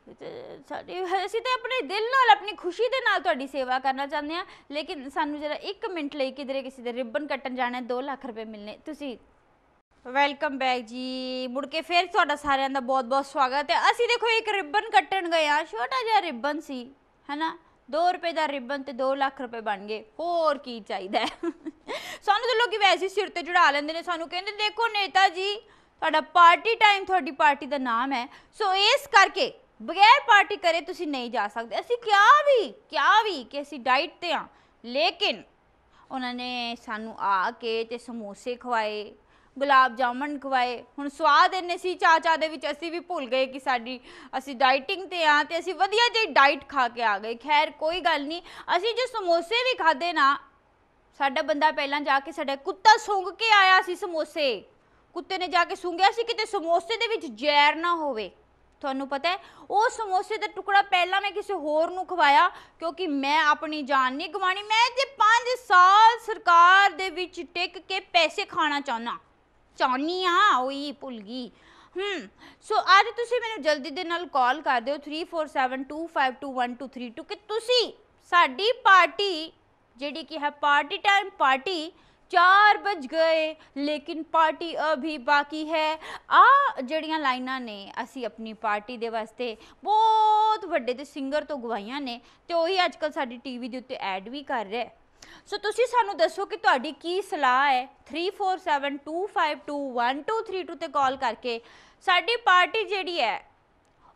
ਤੇ ਸਾਡੀ ਅਸੀਂ ਤਾਂ ਆਪਣੇ ਦਿਲ ਨਾਲ, ਆਪਣੀ ਖੁਸ਼ੀ ਦੇ ਨਾਲ ਤੁਹਾਡੀ ਸੇਵਾ ਕਰਨਾ ਚਾਹੁੰਦੇ ਹਾਂ। ਲੇਕਿਨ ਸਾਨੂੰ ਜਰਾ 1 ਮਿੰਟ ਲਈ ਕਿਧਰੇ ਕਿਸੇ ਦੇ ਰਿਬਨ ਕੱਟਣ ਜਾਣਾ 2 ਲੱਖ ਰੁਪਏ ਮਿਲਨੇ ਤੁਸੀਂ ਵੈਲਕਮ ਬੈਕ ਜੀ। ਮੁੜ ਕੇ ਫਿਰ ਤੁਹਾਡਾ ਸਾਰਿਆਂ ਦਾ ਬਹੁਤ ਬਹੁਤ ਸਵਾਗਤ ਹੈ। ਅਸੀਂ ਦੇਖੋ ਇੱਕ ਰਿਬਨ ਕੱਟਣ ਗਏ ਆ ਛੋਟਾ ਜਿਹਾ ਰਿਬਨ ਸੀ, ਹੈਨਾ? 2 ਰੁਪਏ ਦਾ ਰਿਬਨ ਤੇ 2 ਲੱਖ ਰੁਪਏ ਬਣ ਗਏ। ਹੋਰ ਕੀ ਚਾਹੀਦਾ ਸਾਨੂੰ ਤਾਂ ਲੋਕੀ ਵੈਸੇ ਸਿਰ ਤੇ ਚੜਾ ਲੈਂਦੇ ਨੇ। ਸਾਨੂੰ ਕਹਿੰਦੇ, ਦੇਖੋ ਨੇਤਾ ਜੀ, ਤੁਹਾਡਾ ਪਾਰਟੀ ਟਾਈਮ ਤੁਹਾਡੀ ਪਾਰਟੀ ਦਾ ਨਾਮ ਹੈ। ਸੋ ਇਸ ਕਰਕੇ ਬਗੈਰ ਪਾਰਟੀ ਕਰੇ ਤੁਸੀਂ ਨਹੀਂ ਜਾ ਸਕਦੇ। ਅਸੀਂ ਕਿਹਾ ਵੀ ਕਿਹਾ ਵੀ ਕਿ ਅਸੀਂ ਡਾਈਟ ਤੇ ਆ ਲੇਕਿਨ ਉਹਨਾਂ ਨੇ ਸਾਨੂੰ ਆ ਕੇ ਤੇ ਸਮੋਸੇ ਖਵਾਏ, ਗੁਲਾਬ ਜਾਮਣ ਖਵਾਏ। ਹੁਣ ਸਵਾਦ ਇੰਨੇ ਸੀ ਚਾਹ ਚਾਹ ਦੇ ਵਿੱਚ ਅਸੀਂ ਵੀ ਭੁੱਲ ਗਏ ਕਿ ਸਾਡੀ, ਅਸੀਂ ਡਾਈਟਿੰਗ ਤੇ ਆ ਤੇ ਅਸੀਂ ਵਧੀਆ ਜਿਹੀ ਡਾਈਟ ਖਾ ਕੇ ਆ ਗਏ। ਖੈਰ, ਕੋਈ ਗੱਲ ਨਹੀਂ। ਅਸੀਂ ਜੋ ਸਮੋਸੇ ਵੀ ਖਾਦੇ ਨਾ, ਸਾਡਾ ਬੰਦਾ ਪਹਿਲਾਂ ਜਾ ਕੇ ਸਾਡਾ ਕੁੱਤਾ ਸੁੰਘ ਕੇ ਆਇਆ ਸੀ ਸਮੋਸੇ। ਕੁੱਤੇ ਨੇ ਜਾ ਕੇ ਸੁੰਘਿਆ ਸੀ ਕਿਤੇ ਸਮੋਸੇ ਦੇ ਵਿੱਚ ਜ਼ਹਿਰ ਨਾ ਹੋਵੇ। ਤੁਹਾਨੂੰ ਪਤਾ ਹੈ, ਉਹ ਸਮੋਸੇ ਦਾ ਟੁਕੜਾ ਪਹਿਲਾਂ ਮੈਂ ਕਿਸੇ ਹੋਰ ਨੂੰ ਖਵਾਇਆ, ਕਿਉਂਕਿ ਮੈਂ ਆਪਣੀ ਜਾਨ ਨਹੀਂ ਗਵਾਣੀ। ਮੈਂ ਤੇ 5 ਸਾਲ ਸਰਕਾਰ ਦੇ ਵਿੱਚ ਟਿਕ ਕੇ ਪੈਸੇ ਖਾਣਾ ਚਾਹਨਾ ਚਾਹਨੀ ਆ ਉਹੀ ਭੁੱਲ ਗਈ। ਹੂੰ, ਸੋ ਅੱਜ ਤੁਸੀਂ ਮੈਨੂੰ ਜਲਦੀ ਦੇ ਨਾਲ ਕਾਲ ਕਰ ਦਿਓ 3472521232 ਕਿ ਤੁਸੀਂ ਸਾਡੀ ਪਾਰਟੀ, ਜਿਹੜੀ ਕਿ ਹੈ ਪਾਰਟੀ ਟਾਈਮ ਪਾਰਟੀ 4 ਵਜ ਗਏ, ਲੇਕਿਨ ਪਾਰਟੀ ਅਭੀ ਬਾਕੀ ਹੈ। ਆ ਜਿਹੜੀਆਂ ਲਾਈਨਾਂ ਨੇ, ਅਸੀਂ ਆਪਣੀ ਪਾਰਟੀ ਦੇ ਵਾਸਤੇ ਬਹੁਤ ਵੱਡੇ ਤੇ ਸਿੰਗਰ ਤੋਂ ਗਵਾਈਆਂ ਨੇ ਤੇ ਉਹੀ ਅੱਜ ਕੱਲ ਸਾਡੀ ਟੀਵੀ ਦੇ ਉੱਤੇ ਐਡ ਵੀ ਕਰ ਰਿਹਾ ਸੋ ਤੁਸੀਂ ਸਾਨੂੰ ਦੱਸੋ ਕਿ ਤੁਹਾਡੀ ਕੀ ਸਲਾਹ ਹੈ? 3472521232 ਤੇ ਕਾਲ ਕਰਕੇ ਸਾਡੀ ਪਾਰਟੀ ਜਿਹੜੀ ਹੈ,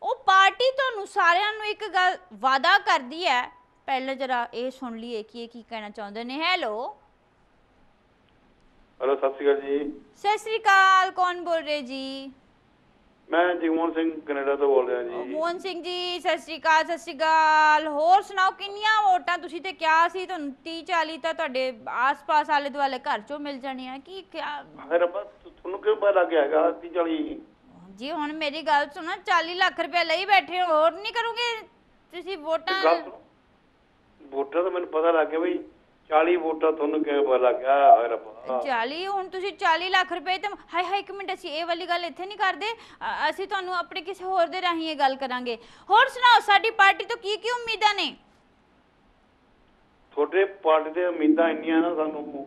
ਉਹ ਪਾਰਟੀ ਤੁਹਾਨੂੰ ਸਾਰਿਆਂ ਨੂੰ ਇੱਕ ਗੱਲ ਵਾਦਾ ਕਰਦੀ ਹੈ। ਪਹਿਲਾਂ ਜਰਾ ਇਹ ਸੁਣ ਲਈਏ ਕਿ ਇਹ ਕੀ ਕਹਿਣਾ ਚਾਹੁੰਦੇ ਨੇ। ਹੈਲੋ ਹੈਲੋ ਸਤਿ ਸ਼੍ਰੀ ਅਕਾਲ ਜੀ। ਸਤਿ ਸ੍ਰੀ ਅਕਾਲ ਕੌਣ ਬੋਲ ਰਹੇ ਜੀ? ਮੈਂ ਜਗਮੋਹਨ ਸਿੰਘ ਕੈਨੇਡਾ ਤੋਂ ਬੋਲ ਰਿਹਾ ਜੀ। ਮੋਹਨ ਸਿੰਘ ਜੀ ਸਤਿ ਸ੍ਰੀ ਅਕਾਲ ਸਤਿ ਸ੍ਰੀ ਅਕਾਲ। ਹੋਰ ਸੁਣਾਓ ਕਿੰਨੀਆਂ ਵੋਟਾਂ ਤੁਸੀਂ ਤੇ ਕਿਹਾ ਸੀ? ਤੁਹਾਨੂੰ 30 40 ਤਾਂ ਤੁਹਾਡੇ ਆਸ-ਪਾਸ ਆਲੇ ਦੁਆਲੇ ਘਰ ਚੋਂ ਮਿਲ ਜਾਣੀਆਂ। ਕੀ ਕਿਆ ਹਾਏ ਰੱਬਾ ਤੁ- ਤੁਹਾਨੂੰ ਕਿਉਂ ਪਤਾ ਲੱਗ ਗਿਆ ਹੈਗਾ ਤੀਹ ਚਾਲੀ? ਜੀ ਹੁਣ ਮੇਰੀ ਗੱਲ ਸੁਣੋ 40 ਲੱਖ ਰੁਪਏ ਲਈ ਬੈਠੇ ਹੋ ਹੋਰ ਨਹੀਂ ਕਰੋਗੇ? ਤੁਸੀਂ ਵੋਟਾਂ ਗੱਲ ਸੁਣੋ। ਵੋਟਾਂ ਤਾਂ ਮੈਨੂੰ ਪਤਾ ਲੱਗ ਗਿਆ ਬਈ 40 ਵੋਟਾਂ ਤੁਹਾਨੂੰ ਕਿਵੇਂ ਪਤਾ ਲੱਗ ਹਾਏ ਰੱਬਾ। 40 ਹੁਣ ਤੁਸੀਂ 40 ਲੱਖ ਰੁਪਏ ਤੇ ਹਾਏ ਹਾਏ ਇੱਕ ਮਿੰਟ ਅਸੀਂ ਇਹ ਵਾਲੀ ਗੱਲ ਇੱਥੇ ਨਹੀਂ ਕਰਦੇ। ਅ- ਅਸੀਂ ਤੁਹਾਨੂੰ ਆਪਣੇ ਕਿਸੇ ਹੋਰ ਦੇ ਰਾਹੀਂ ਇਹ ਗੱਲ ਕਰਾਂਗੇ। ਹੋਰ ਸੁਣਾਓ ਸਾਡੀ ਪਾਰਟੀ ਤੋਂ ਕੀ ਕੀ ਉਮੀਦਾਂ ਨੇ? ਤੁਹਾਡੇ ਪਾਰਟੀ ਦੇ ਉਮੀਦਾਂ ਇੰਨੀਆਂ ਨਾ ਸਾਨੂੰ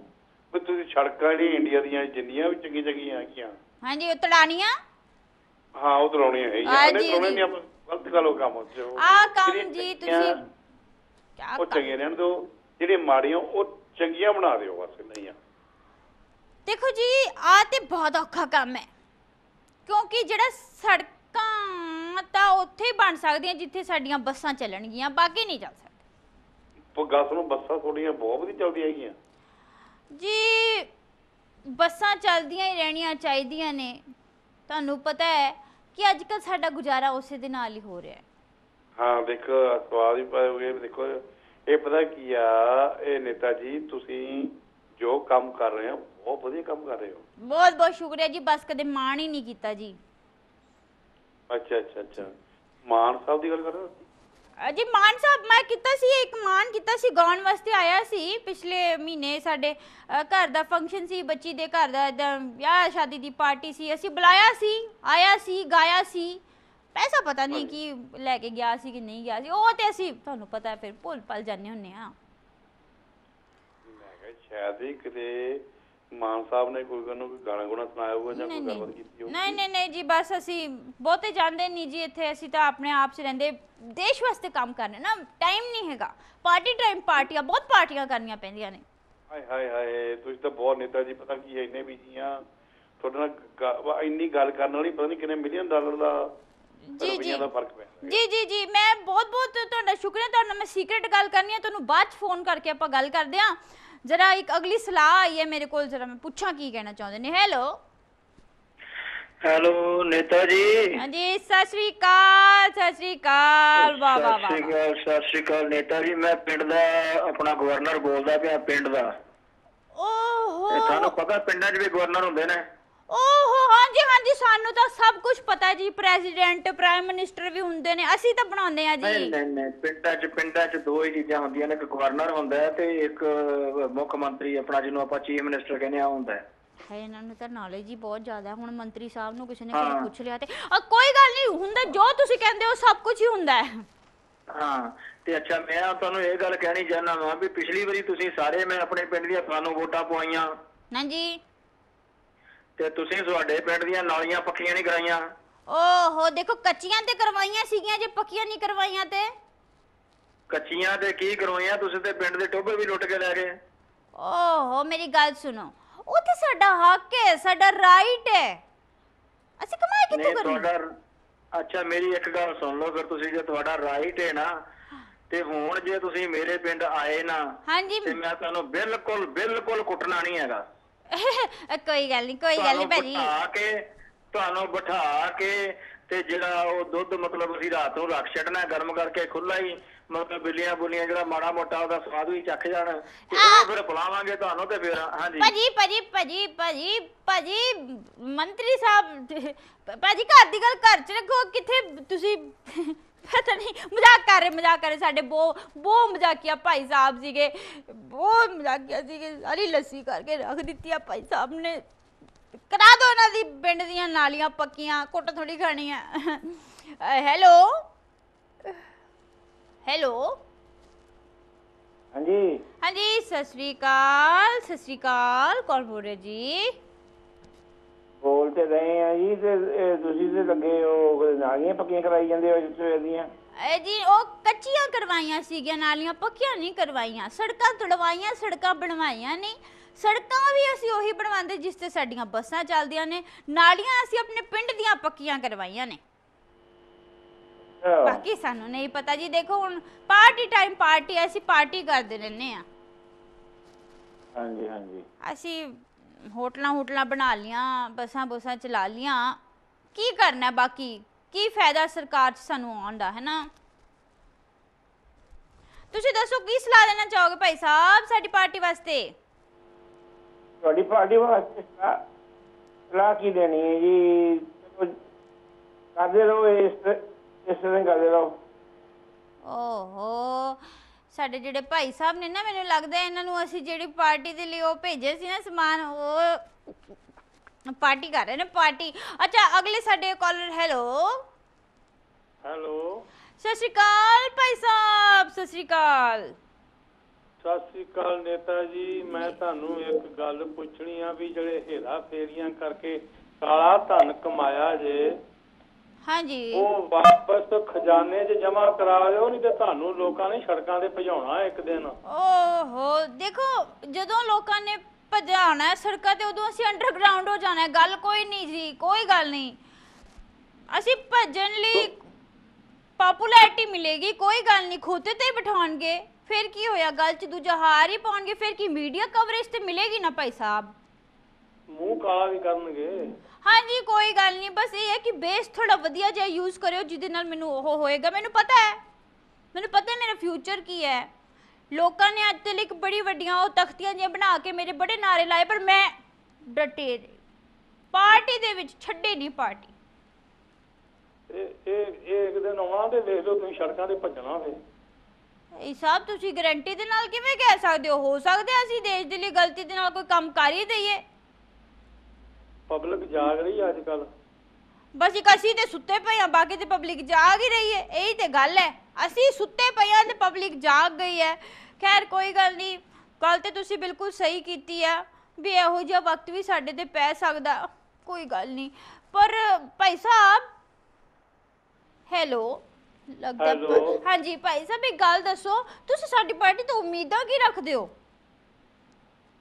ਵੀ ਤੁਸੀਂ ਸੜਕਾਂ ਜਿਹੜੀਆਂ ਇੰਡੀਆ ਦੀਆਂ ਜਿੰਨੀਆਂ ਵੀ ਚੰਗੀ ਚੰਗੀਆਂ ਹੈਗੀਆਂ। ਹਾਂਜੀ ਉਹ ਤੜਾਣੀਆਂ? ਹਾਂ ਉਹ ਤਰਾਉਣੀਆਂ ਹਾਂ, ਉਹਨੇ ਜੀ, ਤਰਾਉਣੇ ਜੀ। ਨਹੀਂ ਆਪਾਂ ਗਲਤ ਗੱਲ ਉਹ ਕੰਮ ਉੱਤੇ ਆਹ ਕੰਮ ਜੀ ਤੁਸੀਂ ਕਿਆ ਉਹ ਕੰਮ? ਚੰਗੀਆਂ ਰਹਿਣ ਦਿਓ। ਜਿਹੜੀਆਂ ਮਾੜੀਆਂ ਉਹ ਚੰਗੀਆਂ ਬਣਾ ਦਿਓ ਬਸ ਨਹੀਂ ਆ ਦੇਖੋ ਜੀ ਆ ਤੇ ਬਹੁਤ ਔਖਾ ਕੰਮ ਹੈ। ਕਿਉਂਕਿ ਜਿਹੜਾ ਸੜਕਾਂ ਤਾਂ ਉੱਥੇ ਹੀ ਬਣ ਸਕਦੀਆਂ ਜਿੱਥੇ ਸਾਡੀਆਂ ਬੱਸਾਂ ਚੱਲਣਗੀਆਂ ਬਾਕੀ ਨਹੀਂ ਚੱਲ ਸਕਦੀਆਂ ਉਹ ਗੱਲ ਸੁਣੋ ਬੱਸਾਂ ਥੋੜੀਆਂ ਬਹੁਤ ਵਧੀਆ ਚੱਲਦੀਆਂ ਹੈਗੀਆਂ। ਜੀ ਬੱਸਾਂ ਚੱਲਦੀਆਂ ਹੀ ਰਹਿਣੀਆਂ ਚਾਹੀਦੀਆਂ ਨੇ। ਤੁਹਾਨੂੰ ਪਤਾ ਹੈ ਕਿ ਅੱਜ ਕੱਲ ਸਾਡਾ ਗੁਜ਼ਾਰਾ ਉਸੇ ਦੇ ਨਾਲ ਹੀ ਹੋ ਰਿਹਾ ਹੈ। ਹਾਂ ਦੇਖੋ ਸਵਾਦ ਵੀ ਪਾਏ ਹੋਏ ਦੇਖੋ ਇਹ ਪਤਾ ਕੀ ਆ ਇਹ ਨੇਤਾ ਜੀ ਤੁਸੀਂ ਜੋ ਕੰਮ ਕਰ ਰਹੇ ਹੋ ਬਹੁਤ ਵਧੀਆ ਕੰਮ ਕਰ ਰਹੇ ਹੋ। ਬਹੁਤ ਬਹੁਤ ਸ਼ੁਕਰੀਆ ਜੀ ਬਸ ਕਦੇ ਮਾਣ ਹੀ ਨਹੀਂ ਕੀਤਾ ਜੀ। ਅੱਛਾ ਅੱਛਾ ਅੱਛਾ। ਮਾਨ ਸਾਹਿਬ ਦੀ ਗੱਲ ਕਰ ਰਹੇ ਹੋ ਜੀ ਮਾਨ ਸਾਹਿਬ ਮੈਂ ਕੀਤਾ ਸੀ ਇੱਕ ਮਾਨ ਕੀਤਾ ਸੀ ਗਾਉਣ ਵਾਸਤੇ ਆਇਆ ਸੀ। ਪਿਛਲੇ ਮਹੀਨੇ ਸਾਡੇ ਅ, ਘਰ ਦਾ ਫੰਕਸ਼ਨ ਸੀ ਬੱਚੀ ਦੇ ਘਰ ਦਾ ਏਦਾਂ ਵਿਆਹ ਸ਼ਾਦੀ ਦੀ ਪਾਰਟੀ ਸੀ। ਅਸੀਂ ਬੁਲਾਇਆ ਸੀ ਆਇਆ ਸੀ ਗਾਇਆ ਸੀ। ਪੈਸਾ ਪਤਾ ਨਹੀਂ ਕੀ ਲੈ ਕੇ ਗਿਆ ਸੀ ਕਿ ਨਹੀਂ ਗਿਆ ਸੀ। ਉਹ ਤੇ ਅਸੀਂ ਤੁਹਾਨੂੰ ਪਤਾ ਹੈ ਫਿਰ ਭੁੱਲ ਭੱਲ ਜਾਂਦੇ ਹੁੰਨੇ ਆ ਮੈਂ ਕਿਹਾ ਸ਼ਾਇਦ ਹੀ ਕਿਤੇ ਮਾਨ ਸਾਹਿਬ ਨੇ ਕੋਈ ਉਹਨੂੰ ਕੋਈ ਗਾਣਾ ਗੁਣਾ ਸੁਣਾਇਆ ਹੋਊਗਾ ਜਾਂ ਕੋਈ ਗੱਲਬਾਤ ਕੀਤੀ ਹੋਊ ਨਹੀਂ ਨਹੀਂ ਨਹੀਂ ਜੀ ਬਸ ਅਸੀਂ ਬਹੁਤੇ ਜਾਂਦੇ ਨਹੀਂ ਜੀ ਇੱਥੇ। ਅਸੀਂ ਤਾਂ ਆਪਣੇ ਆਪ 'ਚ ਰਹਿੰਦੇ। ਦੇਸ਼ ਵਾਸਤੇ ਕੰਮ ਕਰਨੇ ਨਾ ਟਾਈਮ ਨਹੀਂ ਹੈਗਾ। ਪਾਰਟੀ ਟਾਈਮ ਪਾਰਟੀਆਂ ਬਹੁਤ ਪਾਰਟੀਆਂ ਕਰਨੀਆਂ ਪੈਂਦੀਆਂ ਨੇ। ਹਾਏ ਹਾਏ ਹਾਏ ਤੁਸੀਂ ਤਾਂ ਬਹੁਤ ਨੇਤਾ ਜੀ ਪਤਾ ਕੀ ਹੈ ਇੰਨੇ ਬਿਜ਼ੀ ਆ। ਤੁਹਾਡੇ ਨਾਲ ਇੰਨੀ ਗੱਲ ਕਰਨ ਵਾਲੀ ਪਤਾ ਨਹੀਂ ਕਿੰਨੇ ਮਿਲੀਅਨ ਡਾਲਰ ਦਾ ਜੀ ਜੀ ਰੁਪਈਆ ਦਾ ਫ਼ਰਕ ਪੈਂਦਾ ਜੀ ਜੀ ਜੀ। ਮੈਂ ਬਹੁਤ ਬਹੁਤ ਤੁਹਾਡਾ ਸ਼ੁਕਰੀਆ। ਤੁਹਾਡੇ ਮੈਂ ਸੀਕ੍ਰੀਟ ਗੱਲ ਕਰਨੀ ਹੈ ਤੁਹਾਨੂੰ ਬਾਅਦ ਚ ਫੋਨ ਕਰਕੇ ਆਪਾਂ ਗੱਲ ਕਰਦੇ ਹਾਂ। ਜਰਾ ਇੱਕ ਅਗਲੀ ਸਲਾਹ ਆਈ ਹੈ ਮੇਰੇ ਕੋਲ। ਜਰਾ ਮੈਂ ਪੁੱਛਾਂ ਕੀ ਕਹਿਣਾ ਚਾਹੁੰਦੇ ਨੇ। Hello hello Neta ji. ਹਾਂਜੀ ਸਤਿ ਸ਼੍ਰੀ ਅਕਾਲ ਸਤਿ ਸ਼੍ਰੀ ਅਕਾਲ। ਵਾਹ ਵਾਹ ਸਤਿ ਸ਼੍ਰੀ ਵਾਹ। ਅਕਾਲ ਸਤਿ ਸ਼੍ਰੀ ਅਕਾਲ ਨੇਤਾ ਜੀ। ਮੈਂ ਪਿੰਡ ਦਾ ਆਪਣਾ ਗਵਰਨਰ ਬੋਲਦਾ ਪਿਆ ਪਿੰਡ ਦਾ। ਓਹੋ। ਤੇ ਤੁਹਾਨੂੰ ਪਤਾ ਪਿੰਡਾਂ 'ਚ ਵੀ ਗਵਰਨਰ ਹੁੰਦੇ ਨੇ। ਓਹੋ ਹਾਂਜੀ ਹਾਂਜੀ ਸਾਨੂੰ ਤਾਂ ਸਭ ਕੁਝ ਪਤਾ ਜੀ। ਪ੍ਰੈਜ਼ੀਡੈਂਟ ਪ੍ਰਾਈਮ ਮਿਨਿਸਟਰ ਵੀ ਹੁੰਦੇ ਨੇ ਅਸੀਂ ਤਾਂ ਬਣਾਉਂਦੇ ਆ ਨਹੀਂ ਜੀ। ਨਹੀਂ ਨਹੀਂ ਪਿੰਡਾਂ 'ਚ ਪਿੰਡਾਂ 'ਚ ਦੋ ਹੀ ਚੀਜ਼ਾਂ ਹੁੰਦੀਆਂ ਨੇ ਇੱਕ ਗਵਰਨਰ ਹੁੰਦਾ ਹੈ ਤੇ ਇੱਕ ਮੁੱਖ ਮੰਤਰੀ ਆਪਣਾ ਜਿਹਨੂੰ ਆਪਾਂ ਚੀਫ ਮਿਨਿਸਟਰ ਕਹਿੰਦੇ ਆ ਉਹ ਹੁੰਦਾ ਹੈ। ਹੈ ਇਹਨਾਂ ਨੂੰ ਤਾਂ ਨੌਲੇਜ ਹੀ ਬਹੁਤ ਜ਼ਿਆਦਾ ਹੈ। ਹੁਣ ਮੰਤਰੀ ਸਾਹਿਬ ਨੂੰ ਕਿਸੇ ਨੇ ਹਾਂ। ਕੁਝ ਪੁੱਛ ਲਿਆ ਤੇ ਅ, ਕੋਈ ਗੱਲ ਨਹੀਂ ਹੁੰਦਾ ਜੋ ਤੁਸੀਂ ਕਹਿੰਦੇ ਹੋ ਸਭ ਕੁਝ ਹੀ ਹੁੰਦਾ ਹੈ। ਹਾਂ ਤੇ ਅੱਛਾ ਮੈਂ ਤੁਹਾਨੂੰ ਇਹ ਗੱਲ ਕਹਿਣੀ ਚਾਹੁੰਦਾ ਵਾਂ ਵੀ ਪਿਛਲੀ ਵਾਰੀ ਤੁਸੀਂ ਸਾਰੇ ਮੈਂ ਆਪਣੇ ਪਿੰਡ ਦੀਆਂ ਤੁਹਾਨੂੰ ਵੋਟਾਂ ਪਵਾਈਆਂ। ਹਾਂਜੀ। ਤੇ ਤੁਸੀਂ ਤੁਹਾਡੇ ਪਿੰਡ ਦੀਆਂ ਨਾਲੀਆਂ ਪੱਕੀਆਂ ਨਹੀਂ ਕਰਾਈਆਂ? ਓਹੋ ਦੇਖੋ ਕੱਚੀਆਂ ਤੇ ਕਰਵਾਈਆਂ ਸੀਗੀਆਂ ਜੇ ਪੱਕੀਆਂ ਨਹੀਂ ਕਰਵਾਈਆਂ ਤੇ। ਕੱਚੀਆਂ ਤੇ ਕੀ ਕਰਵਾਈਆਂ? ਤੁਸੀਂ ਤੇ ਪਿੰਡ ਦੇ ਟੋਭੇ ਵੀ ਲੁੱਟ ਕੇ ਲੈ ਗਏ। ਓਹੋ ਮੇਰੀ ਗੱਲ ਸੁਣੋ। ਉਹ ਤੇ ਸਾਡਾ ਹੱਕ ਹੈ ਸਾਡਾ ਰਾਈਟ ਹੈ। ਅਸੀਂ ਕਮਾਈ ਕਿੱਥੋਂ ਕਰਨੀ ਤੁਹਾਡਾ ਅੱਛਾ ਮੇਰੀ ਇੱਕ ਗੱਲ ਸੁਣ ਲਓ ਫਿਰ ਤੁਸੀਂ ਜੇ ਤੁਹਾਡਾ ਰਾਈਟ ਹੈ ਨਾ ਤੇ ਹੁਣ ਜੇ ਤੁਸੀਂ ਮੇਰੇ ਪਿੰਡ ਆਏ ਨਾ ਹਾਂਜੀ। ਤੇ ਮੈਂ ਤੁਹਾਨੂੰ ਬਿਲਕੁਲ ਬਿਲਕੁਲ ਕੁੱਟਣਾ ਨਹੀਂ ਹੈਗਾ। ਕੋਈ ਗੱਲ ਨਹੀਂ ਕੋਈ ਗੱਲ ਨਹੀਂ ਤੁਹਾਨੂੰ ਭਾਜੀ। ਬਿਠਾ ਕੇ ਤੁਹਾਨੂੰ ਬਿਠਾ ਕੇ ਤੇ ਜਿਹੜਾ ਉਹ ਦੁੱਧ ਮਤਲਬ ਅਸੀਂ ਰਾਤ ਨੂੰ ਰੱਖ ਛੱਡਣਾ ਗਰਮ ਕਰਕੇ ਖੁੱਲਾ ਹੀ ਮਤਲਬ ਬਿੱਲੀਆਂ ਬੁੱਲੀਆਂ ਜਿਹੜਾ ਮਾੜਾ ਮੋਟਾ ਉਹਦਾ ਸਵਾਦ ਵੀ ਚੱਖ ਜਾਣ। ਤੇ ਉਹ ਫਿਰ ਬੁਲਾਵਾਂਗੇ ਤੁਹਾਨੂੰ ਤੇ ਫਿਰ ਹਾਂਜੀ। ਭਾਜੀ ਭਾਜੀ ਭਾਜੀ ਭਾਜੀ ਭਾਜੀ ਮੰਤਰੀ ਸਾਹਿਬ ਭਾਜੀ ਘਰ ਦੀ ਗੱਲ ਘਰ ਚ ਰੱਖੋ ਕਿੱਥੇ ਤੁਸੀਂ ਪਤਾ ਨਹੀਂ ਮਜ਼ਾਕ ਕਰ ਰਹੇ ਮਜ਼ਾਕ ਕਰ ਰਹੇ ਸਾਡੇ ਬੋ ਬੋ ਮਜ਼ਾਕੀਆ ਭਾਈ ਸਾਹਿਬ ਸੀਗੇ ਬਹੁਤ ਮਜ਼ਾਕੀਆ ਸੀਗੇ ਸਾਰੀ ਲੱਸੀ ਕਰਕੇ ਰੱਖ ਦਿੱਤੀ ਆ ਭਾਈ ਸਾਹਿਬ ਨੇ। ਕਰਾ ਦੋ ਉਹਨਾਂ ਦੀ ਪਿੰਡ ਦੀਆਂ ਨਾਲੀਆਂ ਪੱਕੀਆਂ ਕੁੱਟ ਥੋੜੀ ਖਾਣੀ ਆ। ਹੈਲੋ? ਹੈਲੋ? ਹਾਂਜੀ। ਹਾਂਜੀ ਸਤਿ ਸ੍ਰੀ ਅਕਾਲ ਸਤਿ ਸ੍ਰੀ ਅਕਾਲ ਕੌਣ ਬੋਲ ਰਿਹਾ ਜੀ? ਬੋਲ ਤੇ ਰਹੇ ਆ ਜੀ ਤੇ ਇਹ ਤੁਸੀਂ ਤੇ ਲੱਗੇ ਉਹ ਨਾਲੀਆਂ ਪੱਕੀਆਂ ਕਰਾਈ ਜਾਂਦੇ ਹੋ ਸਵੇਰ ਦੀਆਂ? ਇਹ ਜੀ ਉਹ ਕੱਚੀਆਂ ਕਰਵਾਈਆਂ ਸੀਗੀਆਂ ਨਾਲੀਆਂ ਪੱਕੀਆਂ ਨਹੀਂ ਕਰਵਾਈਆਂ। ਸੜਕਾਂ ਤੁੜਵਾਈਆਂ ਸੜਕਾਂ ਬਣਵਾਈਆਂ ਨਹੀਂ। ਸੜਕਾਂ ਵੀ ਅਸੀਂ ਉਹੀ ਬਣਵਾਉਂਦੇ ਜਿਸ ਤੇ ਸਾਡੀਆਂ ਬੱਸਾਂ ਚੱਲਦੀਆਂ ਨੇ। ਨਾਲੀਆਂ ਅਸੀਂ ਆਪਣੇ ਪਿੰਡ ਦੀਆਂ ਪੱਕੀਆਂ ਕਰਵਾਈਆਂ ਨੇ। ਬਾਕੀ ਸਾਨੂੰ ਨਹੀਂ ਪਤਾ ਜੀ। ਦੇਖੋ ਹੁਣ ਪਾਰਟੀ ਟਾਈਮ ਪਾਰਟੀ ਅਸੀਂ ਪਾਰਟੀ ਕਰਦੇ ਰਹਿੰਦੇ ਆ ਹਾਂਜੀ ਹਾਂਜੀ। ਅਸੀਂ ਹੋਟਲਾਂ ਹੋਟਲਾਂ ਬਣਾ ਲੀਆਂ ਬੱਸਾਂ ਬੁੱਸਾਂ ਚਲਾ ਲੀਆਂ। ਕੀ ਕਰਨਾ ਬਾਕੀ? ਕੀ ਫਾਇਦਾ ਸਰਕਾਰ 'ਚ ਸਾਨੂੰ ਆਉਣ ਦਾ ਹੈ ਨਾ? ਤੁਸੀਂ ਦੱਸੋ ਕੀ ਸਲਾਹ ਦੇਣਾ ਚਾਹੋਗੇ ਭਾਈ ਸਾਹਿਬ ਸਾਡੀ ਪਾਰਟੀ ਵਾਸਤੇ? ਤੁਹਾਡੀ ਪਾਰਟੀ ਵਾਸਤੇ ਸਲਾਹ ਸਲਾਹ ਕੀ ਦੇਣੀ ਹੈ ਜੀ? ਚਲੋ ਕਰਦੇ ਰਹੋ ਇਸ ਇਸ ਤਰ੍ਹਾਂ ਕਰਦੇ ਰਹੋ। ਓਹੋ ਸਾਡੇ ਜਿਹੜੇ ਭਾਈ ਸਾਹਿਬ ਨੇ ਨਾ ਮੈਨੂੰ ਲੱਗਦਾ ਇਹਨਾਂ ਨੂੰ ਅਸੀਂ ਜਿਹੜੀ ਪਾਰਟੀ ਦੇ ਲਈ ਉਹ ਭੇਜੇ ਸੀ ਨਾ ਸਮਾਨ ਉਹ ਪਾਰਟੀ ਕਰ ਰਹੇ ਨੇ ਪਾਰਟੀ। ਅੱਛਾ ਅਗਲੇ ਸਾਡੇ ਕਾਲਰ ਹੈਲੋ। ਹੈਲੋ। ਸਤਿ ਸ਼੍ਰੀ ਅਕਾਲ ਭਾਈ ਸਾਹਿਬ ਸਤਿ ਸ਼੍ਰੀ ਅਕਾਲ। ਸਤਿ ਸ੍ਰੀ ਅਕਾਲ ਨੇਤਾ ਜੀ ਮੈਂ ਤੁਹਾਨੂੰ ਇੱਕ ਗੱਲ ਪੁੱਛਣੀ ਆ ਵੀ ਜਿਹੜੇ ਹੇਰਾ ਫੇਰੀਆਂ ਕਰਕੇ ਕਾਲਾ ਧਨ ਕਮਾਇਆ ਜੇ ਹਾਂਜੀ। ਉਹ ਵਾਪਸ ਖਜ਼ਾਨੇ 'ਚ ਜਮ੍ਹਾਂ ਕਰਾ ਲਿਓ ਨਹੀਂ ਤੇ ਤੁਹਾਨੂੰ ਲੋਕਾਂ ਨੇ ਸੜਕਾਂ ਤੇ ਭਜਾਉਣਾ ਇੱਕ ਦਿਨ। ਓਹੋ ਦੇਖੋ ਜਦੋਂ ਲੋਕਾਂ ਨੇ ਭਜਾਉਣਾ ਹੈ ਸੜਕਾਂ ਤੇ ਉਦੋਂ ਅਸੀਂ ਅੰਡਰਗਰਾਉਂਡ ਹੋ ਜਾਣਾ ਹੈ। ਗੱਲ ਕੋਈ ਨਹੀਂ ਜੀ ਕੋਈ ਗੱਲ ਨਹੀਂ। ਅਸੀਂ ਭੱਜਣ ਲਈ ਪਪੂਲੈਰਿਟੀ ਮਿਲੇਗੀ ਕੋਈ ਗੱਲ ਨਹੀਂ। ਖੋਤੇ ਤੇ ਹੀ ਬਿਠਾਉਣਗੇ ਫਿਰ ਕੀ ਹੋਇਆ? ਗੱਲ ਚ ਦੂਜਾ ਹਾਰ ਹੀ ਪਾਉਣਗੇ ਫਿਰ ਕੀ? ਮੀਡੀਆ ਕਵਰੇਜ ਤੇ ਮਿਲੇਗੀ ਨਾ ਭਾਈ ਸਾਹਿਬ? ਮੂੰਹ ਕਾਲਾ ਵੀ ਕਰਨਗੇ। ਹਾਂਜੀ ਕੋਈ ਗੱਲ ਨਹੀਂ ਬਸ ਇਹ ਹੈ ਕਿ ਬੇਸ ਥੋੜਾ ਵਧੀਆ ਜਿਹਾ ਯੂਜ਼ ਕਰਿਓ ਜਿਹਦੇ ਨਾਲ ਮੈਨੂੰ ਉਹ ਹੋਏਗਾ। ਮੈਨੂੰ ਪਤਾ ਹੈ ਮੈਨੂੰ ਪਤਾ ਹੈ ਮੇਰਾ ਫਿਊਚਰ ਕੀ ਹੈ। ਲੋਕਾਂ ਨੇ ਅੱਜ ਤੱਕ ਇੱਕ ਬੜੀ ਵੱਡੀਆਂ ਉਹ ਤਖਤੀਆਂ ਜਿਹੀਆਂ ਬਣਾ ਕੇ ਮੇਰੇ ਬੜੇ ਨਾਰੇ ਲਾਏ ਪਰ ਮੈਂ ਡਟੇ ਰਹੀ। ਪਾਰਟੀ ਦੇ ਵਿੱਚ ਛੱਡੇ ਨਹੀਂ ਪਾਰਟੀ। ਇਹ ਇਹ ਇੱਕ ਦਿਨ ਆਉਣਾ ਤੇ ਵੇਖ ਲਓ ਤੁਸੀਂ ਸੜਕਾਂ ਤੇ ਭੱਜਣਾ ਫੇ ਇਹ ਸਾਹਿਬ ਤੁਸੀਂ ਗਾਰੰਟੀ ਦੇ ਨਾਲ ਕਿਵੇਂ ਕਹਿ ਸਕਦੇ ਹੋ? ਹੋ ਸਕਦਾ ਅਸੀਂ ਦੇਸ਼ ਦੇ ਲਈ ਗਲਤੀ ਦੇ ਨਾਲ ਕੋਈ ਕੰਮ ਕਰ ਹੀ ਦਈਏ। ਪਬਲਿਕ ਜਾਗ ਰਹੀ ਅੱਜ ਕੱਲ ਬਸ ਇੱਕ ਅਸੀਂ ਤੇ ਸੁੱਤੇ ਪਏ ਆ ਬਾਕੀ ਤੇ ਪਬਲਿਕ ਜਾਗ ਹੀ ਰਹੀ ਹੈ ਇਹੀ ਤੇ ਗੱਲ ਹੈ। ਅਸੀਂ ਸੁੱਤੇ ਪਏ ਆ ਤੇ ਪਬਲਿਕ ਜਾਗ ਗਈ ਹੈ। ਖੈਰ ਕੋਈ ਗੱਲ ਨਹੀਂ ਗੱਲ ਤੇ ਤੁਸੀਂ ਬਿਲਕੁਲ ਸਹੀ ਕੀਤੀ ਆ ਵੀ ਇਹੋ ਜਿਹਾ ਵਕਤ ਵੀ ਸਾਡੇ ਤੇ ਪੈ ਸਕਦਾ ਕੋਈ ਗੱਲ ਨਹੀਂ। ਪਰ ਭਾਈ ਸਾਹਿਬ ਹੈਲੋ ਲੱਗਦਾ Hello? ਹਾਂਜੀ ਭਾਈ ਸਾਹਿਬ ਇੱਕ ਗੱਲ ਦੱਸੋ ਤੁਸੀਂ ਸਾਡੀ ਪਾਰਟੀ ਤੋਂ ਉਮੀਦਾਂ ਕੀ ਰੱਖਦੇ ਹੋ?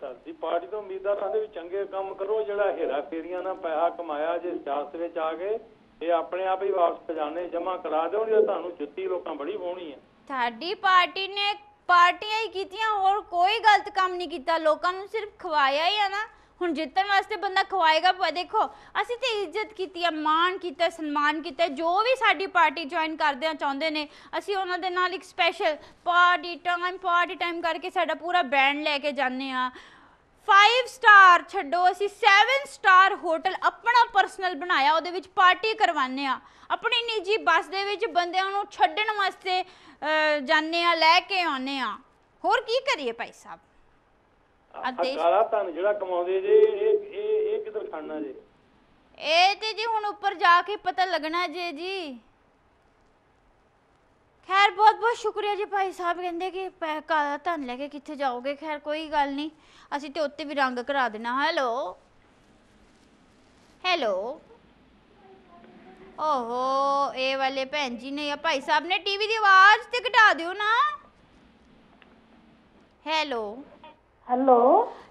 ਧਰਤੀ ਪਾਰਟੀ ਤੋਂ ਉਮੀਦਾਂ ਰੱਖਦੇ ਵੀ ਚੰਗੇ ਕੰਮ ਕਰੋ, ਜਿਹੜਾ ਹੇਰਾ ਫੇਰੀਆਂ ਨਾਲ ਪੈਸਾ ਕਮਾਇਆ ਜੇ ਸਿਆਸਤ ਵਿੱਚ ਆ ਗਏ ਇਹ ਆਪਣੇ ਆਪ ਹੀ ਵਾਪਸ ਖਜ਼ਾਨੇ ਜਮ੍ਹਾਂ ਕਰਾ ਦਿਓ, ਨਹੀਂ ਤੁਹਾਨੂੰ ਜੁੱਤੀ ਲੋਕਾਂ ਬੜੀ ਹੋਣੀ ਹੈ। ਸਾਡੀ ਪਾਰਟੀ ਨੇ ਪਾਰਟੀਆਂ ਹੀ ਕੀਤੀਆਂ, ਹੋਰ ਕੋਈ ਗਲਤ ਕੰਮ ਨਹੀਂ ਕੀਤਾ, ਲੋਕਾਂ ਨੂੰ ਸਿਰਫ ਖਵਾਇਆ ਹੀ ਆ ਨਾ। ਹੁਣ ਜਿੱਤਣ ਵਾਸਤੇ ਬੰਦਾ ਖਵਾਏਗਾ ਪਰ ਦੇਖੋ, ਅਸੀਂ ਤੇ ਇੱਜ਼ਤ ਕੀਤੀ ਆ, ਮਾਣ ਕੀਤਾ, ਸਨਮਾਨ ਕੀਤਾ, ਜੋ ਵੀ ਸਾਡੀ ਪਾਰਟੀ ਜੁਆਇਨ ਕਰਦੇ ਚਾਹੁੰਦੇ ਨੇ, ਅਸੀਂ ਉਹਨਾਂ ਦੇ ਨਾਲ ਇੱਕ special party time party time ਕਰਕੇ ਸਾਡਾ ਪੂਰਾ ਬੈਂਡ ਲੈ ਕੇ ਜਾਂਦੇ ਆ। 5 ਸਟਾਰ ਛੱਡੋ, ਅਸੀਂ 7 ਸਟਾਰ ਹੋਟਲ ਆਪਣਾ ਪਰਸਨਲ ਬਣਾਇਆ, ਉਹਦੇ ਵਿੱਚ ਪਾਰਟੀ ਕਰਵਾਉਂਦੇ ਆ। ਆਪਣੀ ਨਿੱਜੀ ਬੱਸ ਦੇ ਵਿੱਚ ਬੰਦਿਆਂ ਨੂੰ ਛੱਡਣ ਵਾਸਤੇ ਜਾਂਦੇ ਆ, ਲੈ ਕੇ ਆਉਂਦੇ ਆ। ਹੋਰ ਕੀ ਕਰੀਏ ਭਾਈ ਸਾਹਿਬ? ਆਹ ਦੇਸ਼- ਕਾਲਾ ਧਨ ਜਿਹੜਾ ਕਮਾਉਂਦੇ ਜੇ ਇਹ ਇਹ ਇਹ ਕਿੱਧਰ ਖਾਣਾ ਜੇ? ਇਹ ਤੇ ਜੀ ਹੁਣ ਉੱਪਰ ਜਾ ਕੇ ਪਤਾ ਲੱਗਣਾ ਜੇ ਜੀ। ਖੈਰ ਬਹੁਤ ਬਹੁਤ ਸ਼ੁਕਰੀਆ ਜੀ ਭਾਈ ਸਾਹਿਬ ਕਹਿੰਦੇ ਕਿ ਪੈ- ਕਾਲਾ ਧਨ ਲੈ ਕੇ ਕਿੱਥੇ ਜਾਓਗੇ? ਖੈਰ ਕੋਈ ਗੱਲ ਨਹੀਂ ਅਸੀਂ ਤੇ ਉੱਤੇ ਵੀ ਰੰਗ ਕਰਾ ਦੇਣਾ। ਹੈਲੋ? ਹੈਲੋ? ਓਹੋ ਇਹ ਵਾਲੇ ਭੈਣ ਜੀ ਨੇ ਭਾਈ ਸਾਹਿਬ ਨੇ ਟੀਵੀ ਦੀ ਆਵਾਜ਼ ਤੇ ਘਟਾ ਦਿਓ ਨਾ। ਹੈਲੋ? ਹੈਲੋ।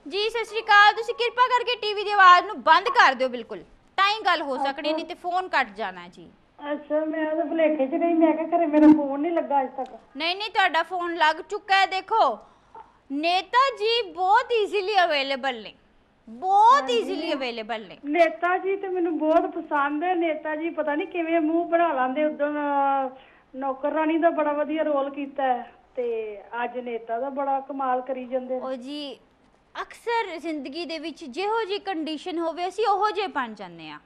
ਜੀ ਸਤਿ ਸ਼੍ਰੀ ਅਕਾਲ। ਤੁਸੀਂ ਕਿਰਪਾ ਕਰਕੇ ਟੀਵੀ ਦੀ ਆਵਾਜ਼ ਨੂੰ ਬੰਦ ਕਰ ਦਿਓ ਬਿਲਕੁਲ। ਤਾਂ ਹੀ ਗੱਲ ਹੋ ਸਕਣੀ ਨਹੀਂ ਤੇ ਫੋਨ ਕੱਟ ਜਾਣਾ ਹੈ ਜੀ। ਅੱਛਾ ਮੈਂ ਤਾਂ ਭੁਲੇਖੇ 'ਚ ਗਈ ਮੈਂ ਕਿਹਾ ਘਰੇ ਮੇਰਾ ਫੋਨ ਨਹੀਂ ਲੱਗਾ ਅਜੇ ਤੱਕ। ਨਹੀਂ ਨਹੀਂ ਤੁਹਾਡਾ ਫੋਨ ਲੱਗ ਚੁੱਕਾ ਹੈ ਦੇਖੋ। ਨੇਤਾ ਜੀ ਬਹੁਤ ਈਜ਼ੀਲੀ ਅਵੇਲੇਬਲ ਨੇ। ਬਹੁਤ ਈਜ਼ੀਲੀ ਅਵੇਲੇਬਲ ਨੇ। ਨੇਤਾ ਜੀ ਤੇ ਮੈਨੂੰ ਬਹੁਤ ਪਸੰਦ ਹੈ। ਨੇਤਾ ਜੀ ਪਤਾ ਨਹੀਂ ਕਿਵੇਂ ਮੂੰਹ ਬਣਾ ਲਾਂਦੇ ਉਦੋਂ ਨੌਕਰ ਰਾਣੀ ਦਾ ਬੜਾ ਵਧੀਆ ਰੋਲ ਕੀਤਾ ਹੈ। ਤੇ ਅੱਜ ਨੇਤਾ ਦਾ ਬੜਾ ਕਮਾਲ ਕਰੀ ਜਾਂਦੇ ਨੇ। ਉਹ ਜੀ ਅਕਸਰ ਜ਼ਿੰਦਗੀ ਦੇ ਵਿੱਚ ਜਿਹੋ ਜੀ ਕੰਡੀਸ਼ਨ ਹੋਵੇ ਅਸੀਂ ਉਹੋ ਜਿਹੇ ਬਣ ਜਾਂਦੇ ਆ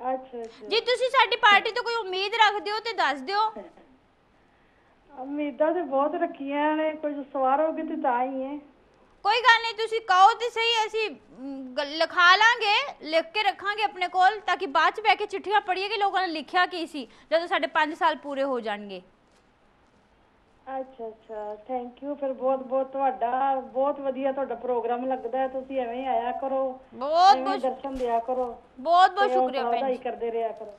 ਅੱਛਾ ਅੱਛਾ। ਜੇ ਤੁਸੀਂ ਸਾਡੀ ਪਾਰਟੀ ਤੋਂ ਕੋਈ ਉਮੀਦ ਰੱਖਦੇ ਹੋ ਤੇ ਦੱਸ ਦਿਓ। ਉਮੀਦਾਂ ਤੇ ਬਹੁਤ ਰੱਖੀਆਂ ਨੇ ਕੁਝ ਸਵਾਰੋਗੇ ਤੇ ਤਾਂ ਹੀ ਹੈ। ਕੋਈ ਗੱਲ ਨਹੀਂ ਤੁਸੀਂ ਕਹੋ ਤੇ ਸਹੀ ਅਸੀਂ ਮ, ਗ- ਲਿਖਾ ਲਾਂਗੇ ਲਿਖ ਕੇ ਰੱਖਾਂਗੇ ਆਪਣੇ ਕੋਲ ਤਾਂ ਕਿ ਬਾਅਦ ਚ ਬਹਿ ਕੇ ਚਿੱਠੀਆਂ ਪੜ੍ਹੀਏ ਕਿ ਲੋਕਾਂ ਨੇ ਲਿਖਿਆ ਕੀ ਸੀ ਜਦੋਂ ਸਾਡੇ 5 ਸਾਲ ਪੂਰੇ ਹੋ ਜਾਣਗੇ। ਅੱਛਾ ਅੱਛਾ। ਥੈਂਕ ਯੂ ਫਿਰ ਬਹੁਤ ਬਹੁਤ ਤੁਹਾਡਾ ਬਹੁਤ ਵਧੀਆ ਤੁਹਾਡਾ ਪ੍ਰੋਗਰਾਮ ਲੱਗਦਾ ਹੈ। ਤੁਸੀਂ ਐਵੇਂ ਹੀ ਆਇਆ ਕਰੋ। ਬਹੁਤ ਐਵੇਂ ਬਹੁਤ ਦਰਸ਼ਨ ਦਿਆ ਕਰੋ। ਬਹੁਤ ਬਹੁਤ ਤੇ ਸ਼ੁਕਰੀਆ ਭੈਣ ਜੀ। ਕਰਦੇ ਰਿਹਾ ਕਰੋ।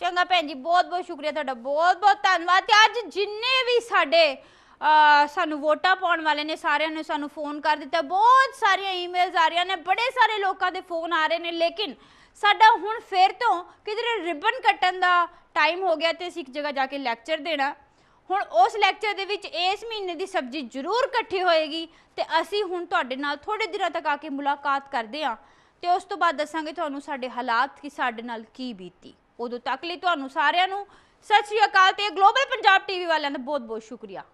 ਚੰਗਾ ਭੈਣ ਜੀ ਬਹੁਤ ਬਹੁਤ ਸ਼ੁਕਰੀਆ ਤੁਹਾਡਾ। ਬਹੁਤ ਬਹੁਤ ਧੰਨਵਾਦ। ਤੇ ਅੱਜ ਜਿੰਨੇ ਵੀ ਸਾਡੇ ਅਹ, ਸਾਨੂੰ ਵੋਟਾਂ ਪਾਉਣ ਵਾਲੇ ਨੇ ਸਾਰਿਆਂ ਨੇ ਸਾਨੂੰ ਫੋਨ ਕਰ ਦਿੱਤਾ। ਬਹੁਤ ਸਾਰੀਆਂ ਈਮੇਲਸ ਆ ਰਹੀਆਂ ਨੇ। ਬੜੇ ਸਾਰੇ ਲੋਕਾਂ ਦੇ ਫੋਨ ਆ ਰਹੇ ਨੇ। ਲੇਕਿਨ ਸਾਡਾ ਹੁਣ ਫੇਰ ਤੋਂ ਕਿਧਰੇ ਰਿਬਨ ਕੱਟਣ ਦਾ ਟਾਈਮ ਹੋ ਗਿਆ ਤੇ ਅਸੀਂ ਇੱਕ ਜਗ੍ਹਾ ਜਾ ਕੇ ਲੈਕਚਰ ਦੇਣਾ। ਹੁਣ ਉਸ ਲੈਕਚਰ ਦੇ ਵਿੱਚ ਇਸ ਮਹੀਨੇ ਦੀ ਸਬਜ਼ੀ ਜ਼ਰੂਰ ਇਕੱਠੀ ਹੋਏਗੀ ਤੇ ਅਸੀਂ ਹੁਣ ਤੁਹਾਡੇ ਨਾਲ ਥੋੜੇ ਦਿਨਾਂ ਤੱਕ ਆ ਕੇ ਮੁਲਾਕਾਤ ਕਰਦੇ ਹਾਂ ਤੇ ਉਸ ਤੋਂ ਬਾਅਦ ਦੱਸਾਂਗੇ ਤੁਹਾਨੂੰ ਸਾਡੇ ਹਾਲਾਤ ਕੀ ਸਾਡੇ ਨਾਲ ਕੀ ਬੀਤੀ। ਉਦੋਂ ਤੱਕ ਲਈ ਤੁਹਾਨੂੰ ਸਾਰਿਆਂ ਨੂੰ ਸਤਿ ਸ਼੍ਰੀ ਅਕਾਲ ਤੇ ਗਲੋਬਲ ਪੰਜਾਬ ਟੀਵੀ ਵਾਲਿਆਂ ਦਾ ਬਹੁਤ ਬਹੁਤ ਸ਼ੁਕਰੀਆ।